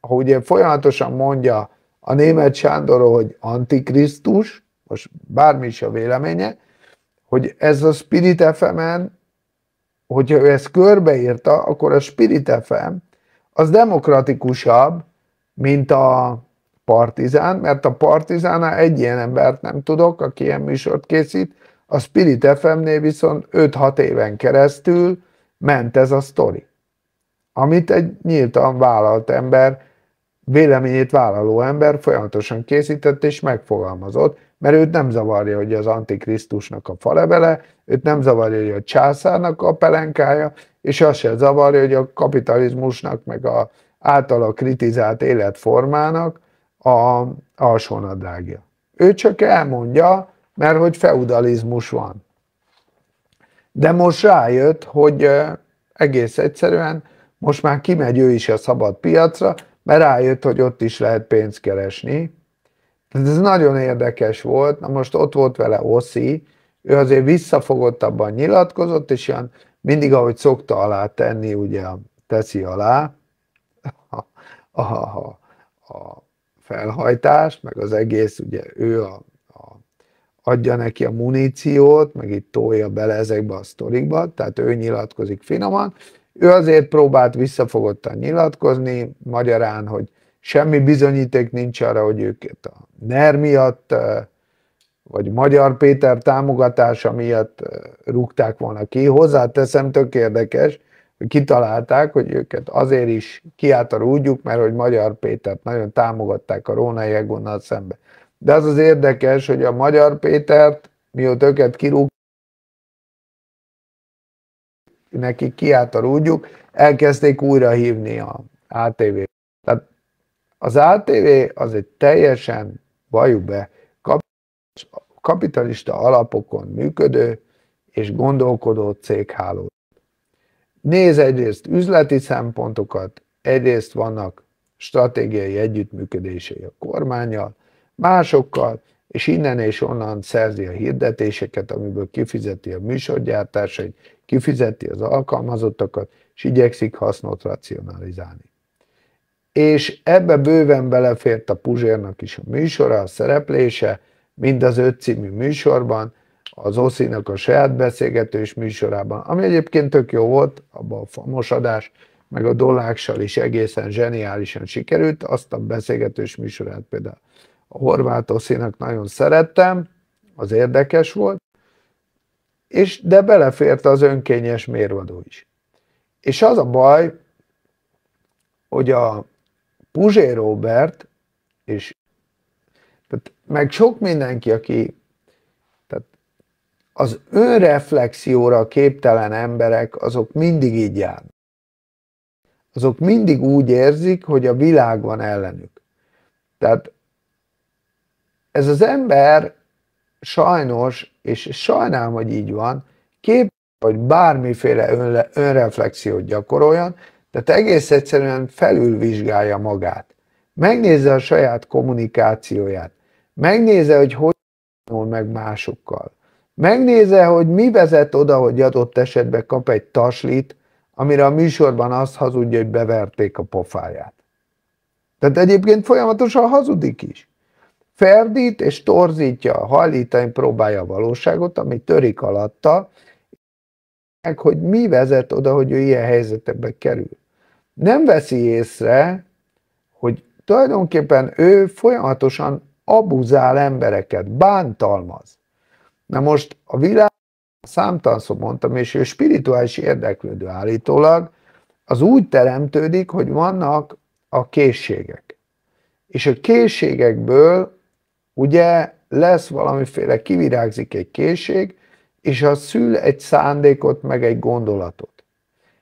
ahogy ugye folyamatosan mondja a német Sándor, hogy antikrisztus, most bármi is a véleménye, hogy ez a Spirit FM-en, hogyha ő ezt körbeírta, akkor a Spirit FM az demokratikusabb, mint a Partizán, mert a Partizánál egy ilyen embert nem tudok, aki ilyen műsort készít, a Spirit FM-nél viszont 5-6 éven keresztül ment ez a sztori. Amit egy nyíltan vállalt ember, véleményét vállaló ember folyamatosan készített és megfogalmazott, mert őt nem zavarja, hogy az Antikrisztusnak a falebele, őt nem zavarja, hogy a császárnak a pelenkája, és azt se zavarja, hogy a kapitalizmusnak, meg a általa kritizált életformának a alsónadrágja. Ő csak elmondja, mert hogy feudalizmus van. De most rájött, hogy egész egyszerűen most már kimegy ő is a szabad piacra, mert rájött, hogy ott is lehet pénzt keresni. Tehát ez nagyon érdekes volt, na most ott volt vele Oszi, ő azért visszafogottabban nyilatkozott, és ilyen mindig, ahogy szokta alá tenni, ugye teszi alá a, a, a, a felhajtást, meg az egész, ugye ő a, a, adja neki a muníciót, meg itt tolja bele ezekbe a sztorikba, tehát ő nyilatkozik finoman. Ő azért próbált visszafogottan nyilatkozni, magyarán, hogy semmi bizonyíték nincs arra, hogy őket a NER miatt, vagy Magyar Péter támogatása miatt rúgták volna ki. Hozzáteszem, tök érdekes, kitalálták, hogy őket azért is kiállt mert hogy Magyar Pétert nagyon támogatták a Rónai Egonnal szembe. De az az érdekes, hogy a Magyar Pétert, mióta őket kirúg, neki kiállt a elkezdték újra hívni a ATV. Tehát az ATV az egy teljesen, valljuk be, kapitalista alapokon működő és gondolkodó cégháló. Néz egyrészt üzleti szempontokat, egyrészt vannak stratégiai együttműködései a kormányjal, másokkal, és innen és onnan szerzi a hirdetéseket, amiből kifizeti a műsorgyártásait, kifizeti az alkalmazottakat, és igyekszik hasznot racionalizálni. És ebbe bőven belefért a Puzsérnak is a műsora, a szereplése, mind az öt című műsorban, az Oszinak a saját beszélgetős műsorában, ami egyébként tök jó volt, abban a famosadás, meg a dolláksal is egészen zseniálisan sikerült, azt a beszélgetős műsorát például a horvát Oszinak nagyon szerettem, az érdekes volt, és de belefért az önkényes mérvadó is. És az a baj, hogy a Puzsé Robert, és tehát meg sok mindenki, aki az önreflexióra képtelen emberek, azok mindig így járnak. Azok mindig úgy érzik, hogy a világ van ellenük. Tehát ez az ember sajnos, és sajnálom, hogy így van, kép, hogy bármiféle önle, önreflexiót gyakoroljon, tehát egész egyszerűen felülvizsgálja magát. Megnézze a saját kommunikációját. Megnézze, hogy hogy tanul meg másokkal. Megnézze, hogy mi vezet oda, hogy adott esetben kap egy taslit, amire a műsorban azt hazudja, hogy beverték a pofáját. Tehát egyébként folyamatosan hazudik is ferdít és torzítja, hajlítani próbálja a valóságot, ami törik alatta, hogy mi vezet oda, hogy ő ilyen helyzetekbe kerül. Nem veszi észre, hogy tulajdonképpen ő folyamatosan abuzál embereket, bántalmaz. Na most a világ számtalanszor mondtam, és ő spirituális érdeklődő állítólag, az úgy teremtődik, hogy vannak a készségek. És a készségekből ugye lesz valamiféle, kivirágzik egy készség, és az szül egy szándékot, meg egy gondolatot.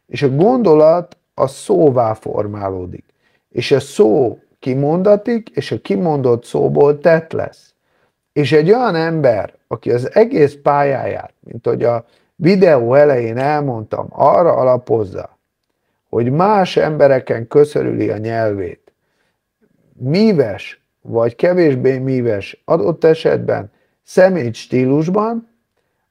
És a gondolat a szóvá formálódik. És a szó kimondatik, és a kimondott szóból tett lesz. És egy olyan ember, aki az egész pályáját, mint hogy a videó elején elmondtam, arra alapozza, hogy más embereken köszörüli a nyelvét, míves, vagy kevésbé míves adott esetben személy stílusban,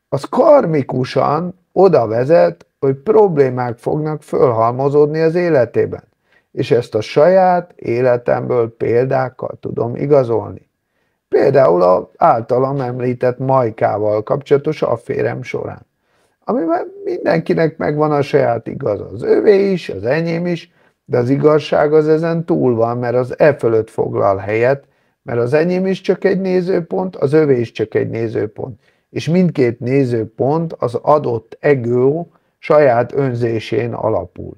az karmikusan oda vezet, hogy problémák fognak fölhalmozódni az életében. És ezt a saját életemből példákkal tudom igazolni. Például az általam említett Majkával kapcsolatos afférem során. Amiben mindenkinek megvan a saját igaz, az övé is, az enyém is, de az igazság az ezen túl van, mert az e fölött foglal helyet, mert az enyém is csak egy nézőpont, az övé is csak egy nézőpont. És mindkét nézőpont az adott ego saját önzésén alapul.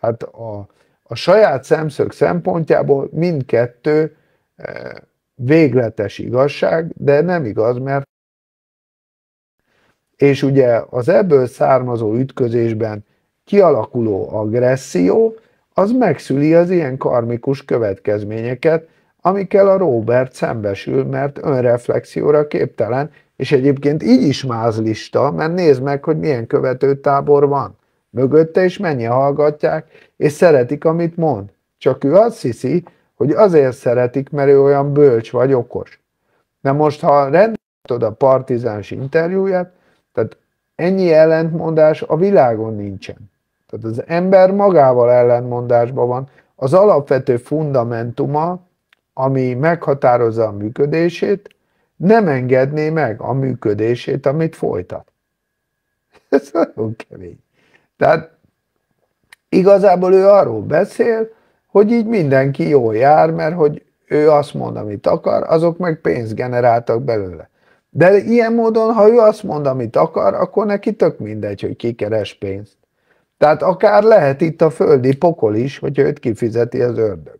Tehát a, a saját szemszög szempontjából mindkettő e, végletes igazság, de nem igaz, mert és ugye az ebből származó ütközésben kialakuló agresszió, az megszüli az ilyen karmikus következményeket, amikkel a Robert szembesül, mert önreflexióra képtelen, és egyébként így is mázlista, mert nézd meg, hogy milyen követőtábor van. Mögötte is mennyi hallgatják, és szeretik, amit mond. Csak ő azt hiszi, hogy azért szeretik, mert ő olyan bölcs vagy okos. Na most, ha rendelted a partizáns interjúját, tehát ennyi ellentmondás a világon nincsen. Tehát az ember magával ellentmondásban van. Az alapvető fundamentuma, ami meghatározza a működését, nem engedné meg a működését, amit folytat. Ez nagyon kemény. Tehát igazából ő arról beszél, hogy így mindenki jól jár, mert hogy ő azt mond, amit akar, azok meg pénzt generáltak belőle. De ilyen módon, ha ő azt mond, amit akar, akkor neki tök mindegy, hogy ki keres pénzt. Tehát akár lehet itt a földi pokol is, hogy őt kifizeti az ördög.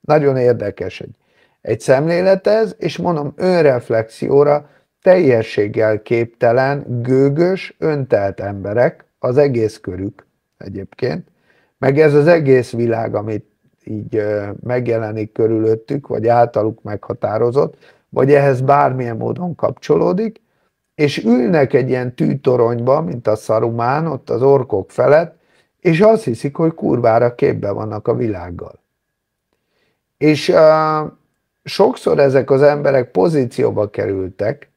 Nagyon érdekes egy, egy szemlélet ez, és mondom, önreflexióra teljességgel képtelen, gőgös, öntelt emberek, az egész körük egyébként, meg ez az egész világ, amit így megjelenik körülöttük, vagy általuk meghatározott, vagy ehhez bármilyen módon kapcsolódik, és ülnek egy ilyen tűtoronyba, mint a szarumán, ott az orkok felett, és azt hiszik, hogy kurvára képbe vannak a világgal. És uh, sokszor ezek az emberek pozícióba kerültek,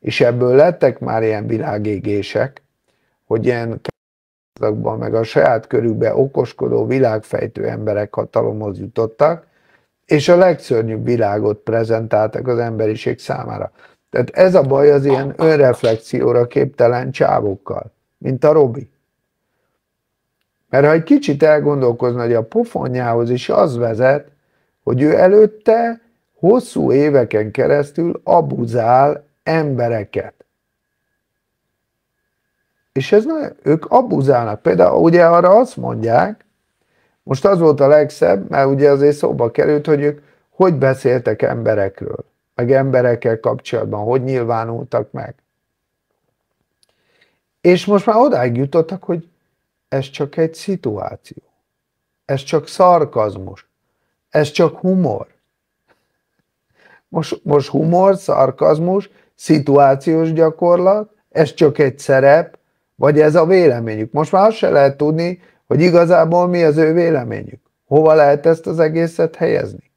és ebből lettek már ilyen világégések, hogy ilyen meg a saját körükbe okoskodó világfejtő emberek hatalomhoz jutottak, és a legszörnyűbb világot prezentáltak az emberiség számára. Tehát ez a baj az ilyen önreflexióra képtelen csávokkal, mint a Robi. Mert ha egy kicsit elgondolkozna, hogy a pofonjához is az vezet, hogy ő előtte hosszú éveken keresztül abuzál embereket. És ez nagyon, ők abuzálnak. Például ugye arra azt mondják, most az volt a legszebb, mert ugye azért szóba került, hogy ők hogy beszéltek emberekről, meg emberekkel kapcsolatban, hogy nyilvánultak meg. És most már odáig jutottak, hogy ez csak egy szituáció. Ez csak szarkazmus. Ez csak humor. Most, most humor, szarkazmus, szituációs gyakorlat, ez csak egy szerep, vagy ez a véleményük. Most már azt se lehet tudni, hogy igazából mi az ő véleményük. Hova lehet ezt az egészet helyezni?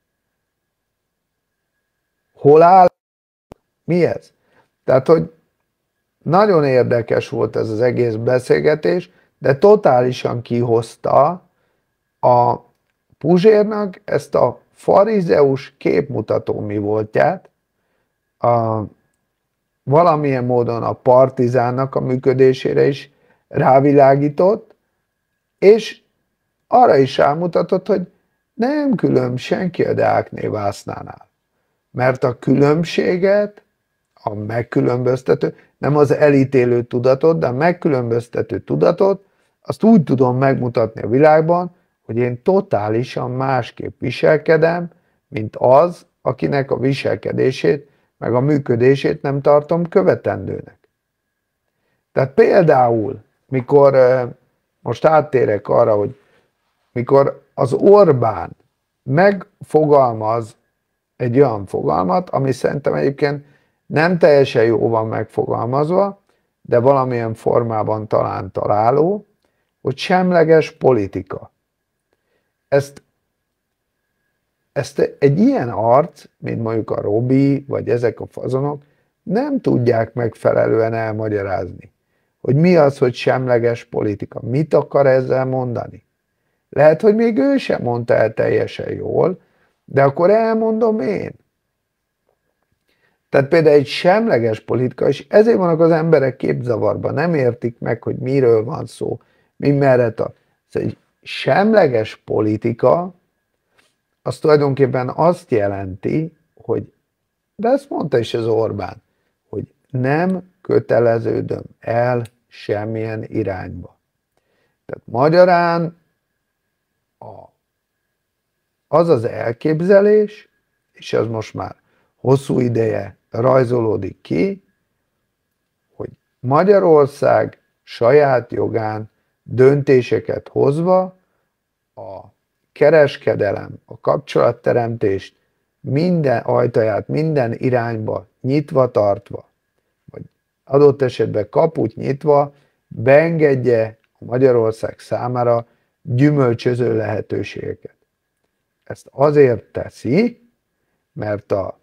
Hol áll? Mi ez? Tehát, hogy nagyon érdekes volt ez az egész beszélgetés, de totálisan kihozta a Puzsérnak ezt a farizeus képmutató mi voltját, a, valamilyen módon a partizánnak a működésére is rávilágított, és arra is rámutatott, hogy nem különb senki a Deákné Vásznánál. Mert a különbséget, a megkülönböztető, nem az elítélő tudatot, de a megkülönböztető tudatot, azt úgy tudom megmutatni a világban, hogy én totálisan másképp viselkedem, mint az, akinek a viselkedését, meg a működését nem tartom követendőnek. Tehát például, mikor most áttérek arra, hogy mikor az Orbán megfogalmaz egy olyan fogalmat, ami szerintem egyébként nem teljesen jó van megfogalmazva, de valamilyen formában talán találó, hogy semleges politika. Ezt, ezt egy ilyen arc, mint mondjuk a Robi, vagy ezek a fazonok, nem tudják megfelelően elmagyarázni, hogy mi az, hogy semleges politika. Mit akar ezzel mondani? Lehet, hogy még ő sem mondta el teljesen jól, de akkor elmondom én. Tehát például egy semleges politika, és ezért vannak az emberek képzavarban, nem értik meg, hogy miről van szó, mi merre tart. Szóval egy semleges politika, az tulajdonképpen azt jelenti, hogy, de ezt mondta is az Orbán, hogy nem köteleződöm el semmilyen irányba. Tehát magyarán a, az az elképzelés, és az most már hosszú ideje rajzolódik ki, hogy Magyarország saját jogán döntéseket hozva a kereskedelem, a kapcsolatteremtést minden ajtaját, minden irányba nyitva tartva, vagy adott esetben kaput nyitva, beengedje Magyarország számára gyümölcsöző lehetőségeket. Ezt azért teszi, mert a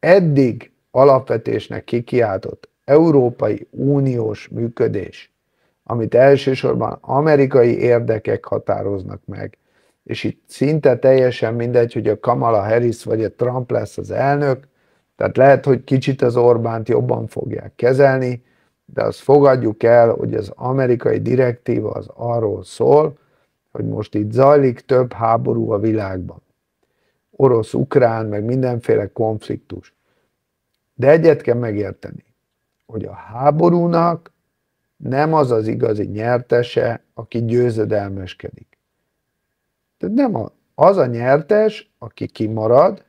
eddig alapvetésnek kikiáltott Európai Uniós működés amit elsősorban amerikai érdekek határoznak meg, és itt szinte teljesen mindegy, hogy a Kamala Harris vagy a Trump lesz az elnök, tehát lehet, hogy kicsit az Orbánt jobban fogják kezelni, de azt fogadjuk el, hogy az amerikai direktíva az arról szól, hogy most itt zajlik több háború a világban. Orosz-ukrán, meg mindenféle konfliktus. De egyet kell megérteni, hogy a háborúnak nem az az igazi nyertese, aki győzedelmeskedik. Tehát nem a, az a nyertes, aki kimarad,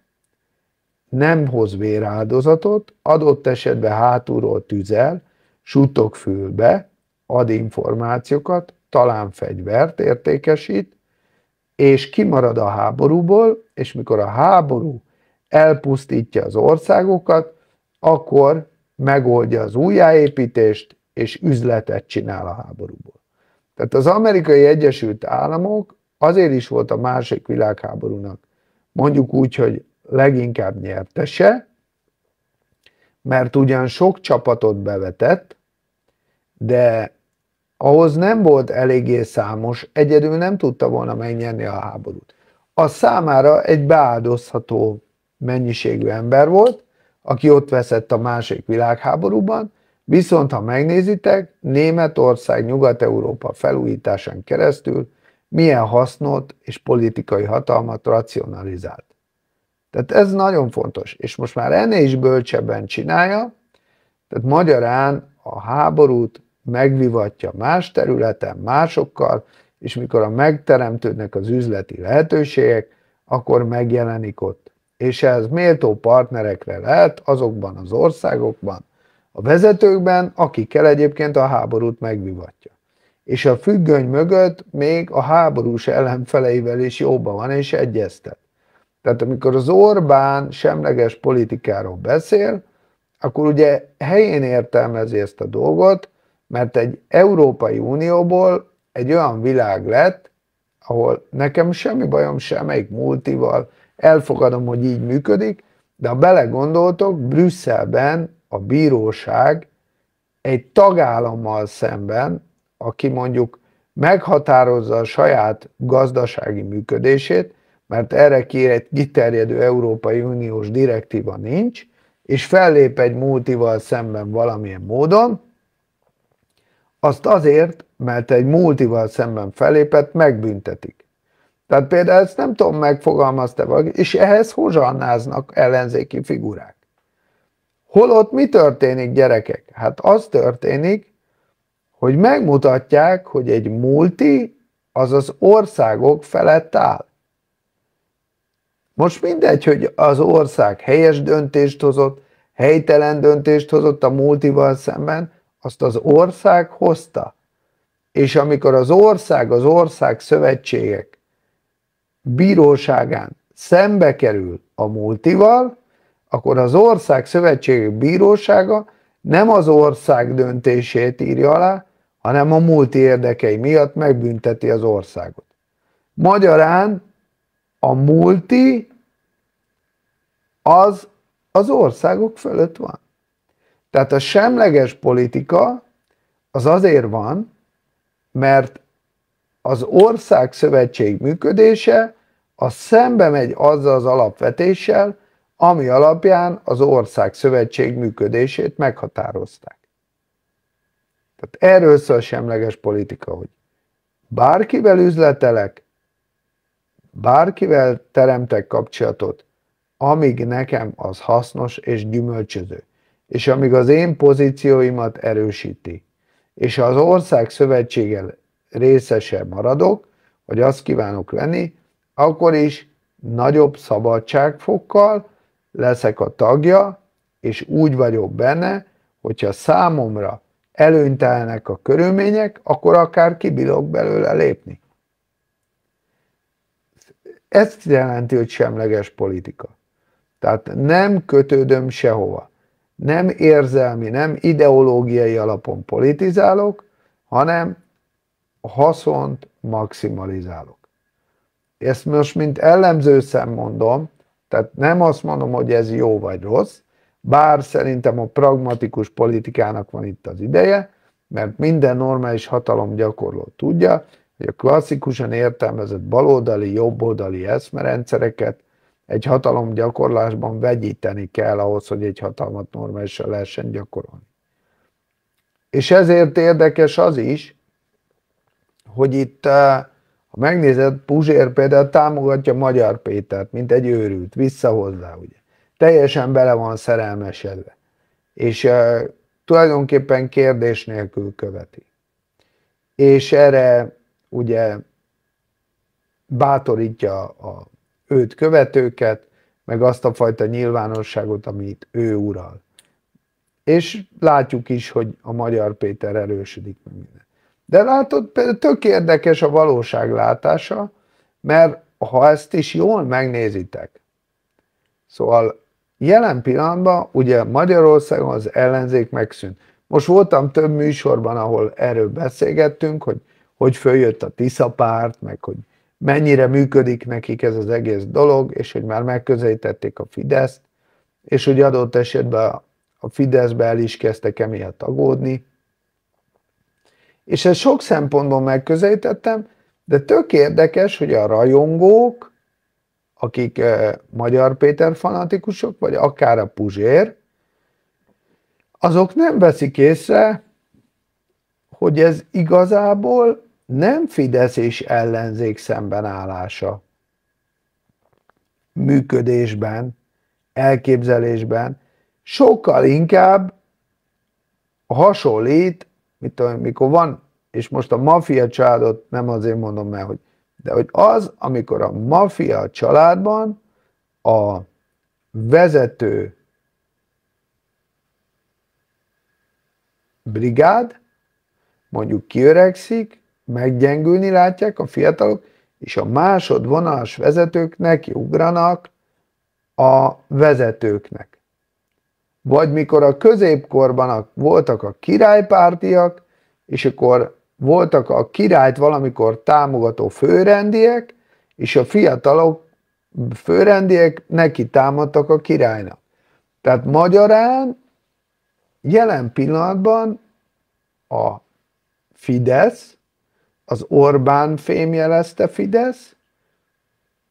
nem hoz véráldozatot, adott esetben hátulról tüzel, sutok fülbe, ad információkat, talán fegyvert értékesít, és kimarad a háborúból, és mikor a háború elpusztítja az országokat, akkor megoldja az újjáépítést, és üzletet csinál a háborúból. Tehát az amerikai Egyesült Államok azért is volt a másik világháborúnak mondjuk úgy, hogy leginkább nyertese, mert ugyan sok csapatot bevetett, de ahhoz nem volt eléggé számos, egyedül nem tudta volna megnyerni a háborút. A számára egy beáldozható mennyiségű ember volt, aki ott veszett a másik világháborúban, viszont ha megnézitek, Németország Nyugat-Európa felújításán keresztül milyen hasznot és politikai hatalmat racionalizált. Tehát ez nagyon fontos, és most már ennél is bölcsebben csinálja, tehát magyarán a háborút megvivatja más területen, másokkal, és mikor a megteremtődnek az üzleti lehetőségek, akkor megjelenik ott. És ez méltó partnerekre lehet azokban az országokban, a vezetőkben, akikkel egyébként a háborút megvivatja. És a függöny mögött még a háborús ellenfeleivel is jóban van és egyeztet. Tehát amikor az Orbán semleges politikáról beszél, akkor ugye helyén értelmezi ezt a dolgot, mert egy Európai Unióból egy olyan világ lett, ahol nekem semmi bajom semmelyik multival, elfogadom, hogy így működik, de ha belegondoltok, Brüsszelben a bíróság egy tagállammal szemben, aki mondjuk meghatározza a saját gazdasági működését, mert erre kiterjedő Európai Uniós direktíva nincs, és fellép egy multival szemben valamilyen módon, azt azért, mert egy multival szemben felépett, megbüntetik. Tehát például ezt nem tudom, megfogalmazta valaki, és ehhez hozsannáznak ellenzéki figurák. Holott mi történik, gyerekek? Hát az történik, hogy megmutatják, hogy egy multi az az országok felett áll. Most mindegy, hogy az ország helyes döntést hozott, helytelen döntést hozott a multival szemben, azt az ország hozta. És amikor az ország, az ország szövetségek bíróságán szembe kerül a multival, akkor az ország szövetségek bírósága nem az ország döntését írja alá, hanem a multi érdekei miatt megbünteti az országot. Magyarán a multi az az országok fölött van. Tehát a semleges politika az azért van, mert az ország szövetség működése az szembe megy azzal az alapvetéssel, ami alapján az ország szövetség működését meghatározták. Tehát erről szól a semleges politika, hogy bárkivel üzletelek, bárkivel teremtek kapcsolatot, amíg nekem az hasznos és gyümölcsöző, és amíg az én pozícióimat erősíti, és az ország szövetséggel részese maradok, vagy azt kívánok lenni, akkor is nagyobb szabadságfokkal leszek a tagja, és úgy vagyok benne, hogyha számomra előnytelnek a körülmények, akkor akár kibírok belőle lépni. Ezt jelenti, hogy semleges politika. Tehát nem kötődöm sehova. Nem érzelmi, nem ideológiai alapon politizálok, hanem haszont maximalizálok. Ezt most mint ellenző mondom, tehát nem azt mondom, hogy ez jó vagy rossz, bár szerintem a pragmatikus politikának van itt az ideje, mert minden normális hatalom gyakorló tudja, hogy a klasszikusan értelmezett baloldali, jobboldali eszmerendszereket egy hatalom gyakorlásban vegyíteni kell ahhoz, hogy egy hatalmat normálisan lehessen gyakorolni. És ezért érdekes az is, hogy itt, eh, ha megnézed, Puzsér például támogatja Magyar Pétert, mint egy őrült, vissza hozzá, ugye. Teljesen bele van szerelmesedve. És uh, tulajdonképpen kérdés nélkül követi. És erre ugye bátorítja a őt követőket, meg azt a fajta nyilvánosságot, amit ő ural. és látjuk is, hogy a Magyar Péter erősödik meg minden. De látod, tök érdekes a valóságlátása, mert ha ezt is jól megnézitek, szóval jelen pillanatban ugye Magyarországon az ellenzék megszűnt. Most voltam több műsorban, ahol erről beszélgettünk, hogy hogy följött a Tisza párt, meg hogy mennyire működik nekik ez az egész dolog, és hogy már megközelítették a Fideszt, és hogy adott esetben a Fideszbe el is kezdtek emiatt agódni. És ezt sok szempontból megközelítettem, de tök érdekes, hogy a rajongók, akik Magyar Péter fanatikusok, vagy akár a Puzsér, azok nem veszik észre, hogy ez igazából nem Fidesz és ellenzék szembenállása működésben, elképzelésben, sokkal inkább hasonlít, mit tudom, mikor van, és most a maffia családot nem azért mondom el, hogy, de hogy az, amikor a maffia családban a vezető brigád, mondjuk kiöregszik, meggyengülni látják a fiatalok, és a másodvonalas vezetők nekiugranak a vezetőknek. Vagy mikor a középkorban voltak a királypártiak, és akkor voltak a királyt valamikor támogató főrendiek, és a fiatalok főrendiek neki támadtak a királynak. Tehát magyarán jelen pillanatban a Fidesz, az Orbán fémjelezte Fidesz,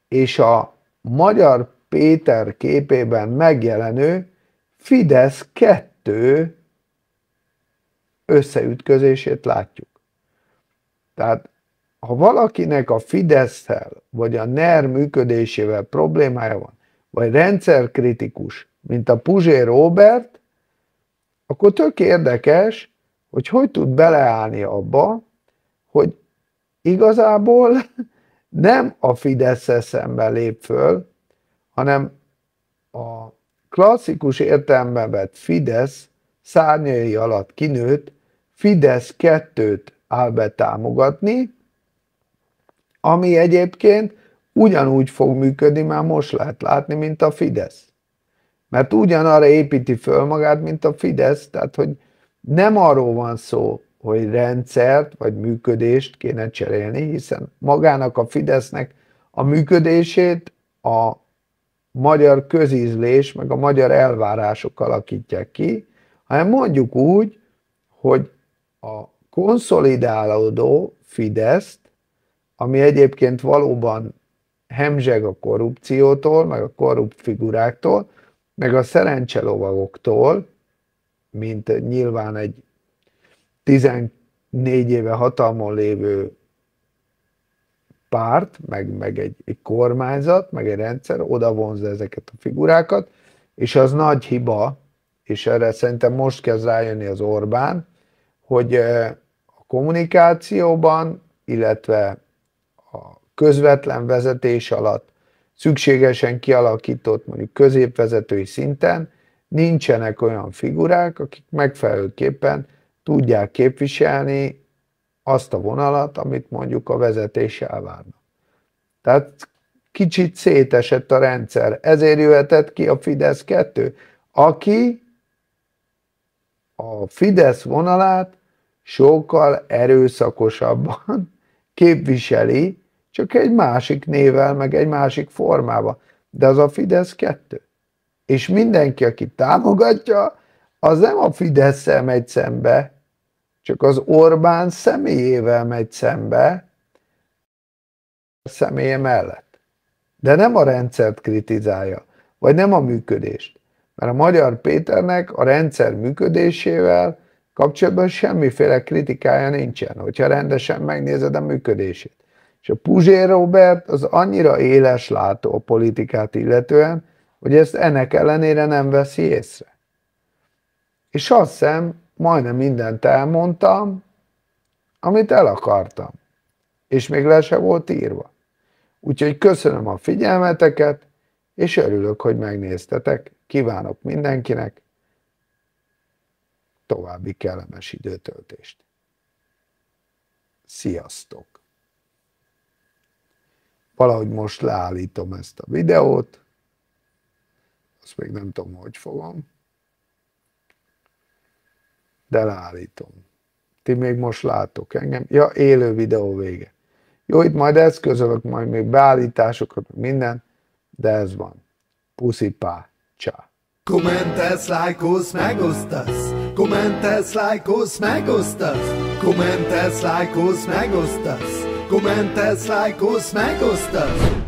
és a magyar Péter képében megjelenő Fidesz kettő összeütközését látjuk. Tehát ha valakinek a fidesz vagy a NER működésével problémája van, vagy rendszerkritikus, mint a Puzsé Robert, akkor tök érdekes, hogy hogy tud beleállni abba, hogy igazából nem a fidesz szemben lép föl, hanem a klasszikus értelemben vett Fidesz szárnyai alatt kinőtt Fidesz kettőt áll be támogatni, ami egyébként ugyanúgy fog működni, már most lehet látni, mint a Fidesz. Mert ugyanarra építi föl magát, mint a Fidesz, tehát hogy nem arról van szó, hogy rendszert vagy működést kéne cserélni, hiszen magának a Fidesznek a működését a magyar közízlés, meg a magyar elvárások alakítják ki, hanem mondjuk úgy, hogy a konszolidálódó Fideszt, ami egyébként valóban hemzseg a korrupciótól, meg a korrupt figuráktól, meg a szerencselovagoktól, mint nyilván egy 14 éve hatalmon lévő párt, meg, meg egy, egy kormányzat, meg egy rendszer oda vonzza ezeket a figurákat, és az nagy hiba, és erre szerintem most kezd rájönni az Orbán, hogy a kommunikációban, illetve a közvetlen vezetés alatt szükségesen kialakított mondjuk középvezetői szinten nincsenek olyan figurák, akik megfelelőképpen tudják képviselni azt a vonalat, amit mondjuk a vezetés elvárna. Tehát kicsit szétesett a rendszer, ezért jöhetett ki a Fidesz 2, aki a Fidesz vonalát sokkal erőszakosabban képviseli, csak egy másik nével, meg egy másik formában. De az a Fidesz 2. És mindenki, aki támogatja, az nem a fidesz megy szembe, csak az Orbán személyével megy szembe, a személye mellett. De nem a rendszert kritizálja, vagy nem a működést. Mert a Magyar Péternek a rendszer működésével kapcsolatban semmiféle kritikája nincsen, hogyha rendesen megnézed a működését. És a Puzsér Robert az annyira éles látó a politikát illetően, hogy ezt ennek ellenére nem veszi észre. És azt hiszem, majdnem mindent elmondtam, amit el akartam. És még le se volt írva. Úgyhogy köszönöm a figyelmeteket, és örülök, hogy megnéztetek. Kívánok mindenkinek további kellemes időtöltést. Sziasztok! Valahogy most leállítom ezt a videót, azt még nem tudom, hogy fogom, de leállítom. Ti még most látok engem. Ja, élő videó vége. Jó, itt majd eszközölök, majd még beállításokat, minden, de ez van. Puszi pá, csá. Kommentálsz, lájkolsz, megosztasz. Kommentálsz, lájkolsz, megosztasz. Kommentálsz, lájkolsz, megosztasz. Kommentálsz, lájkolsz, megosztasz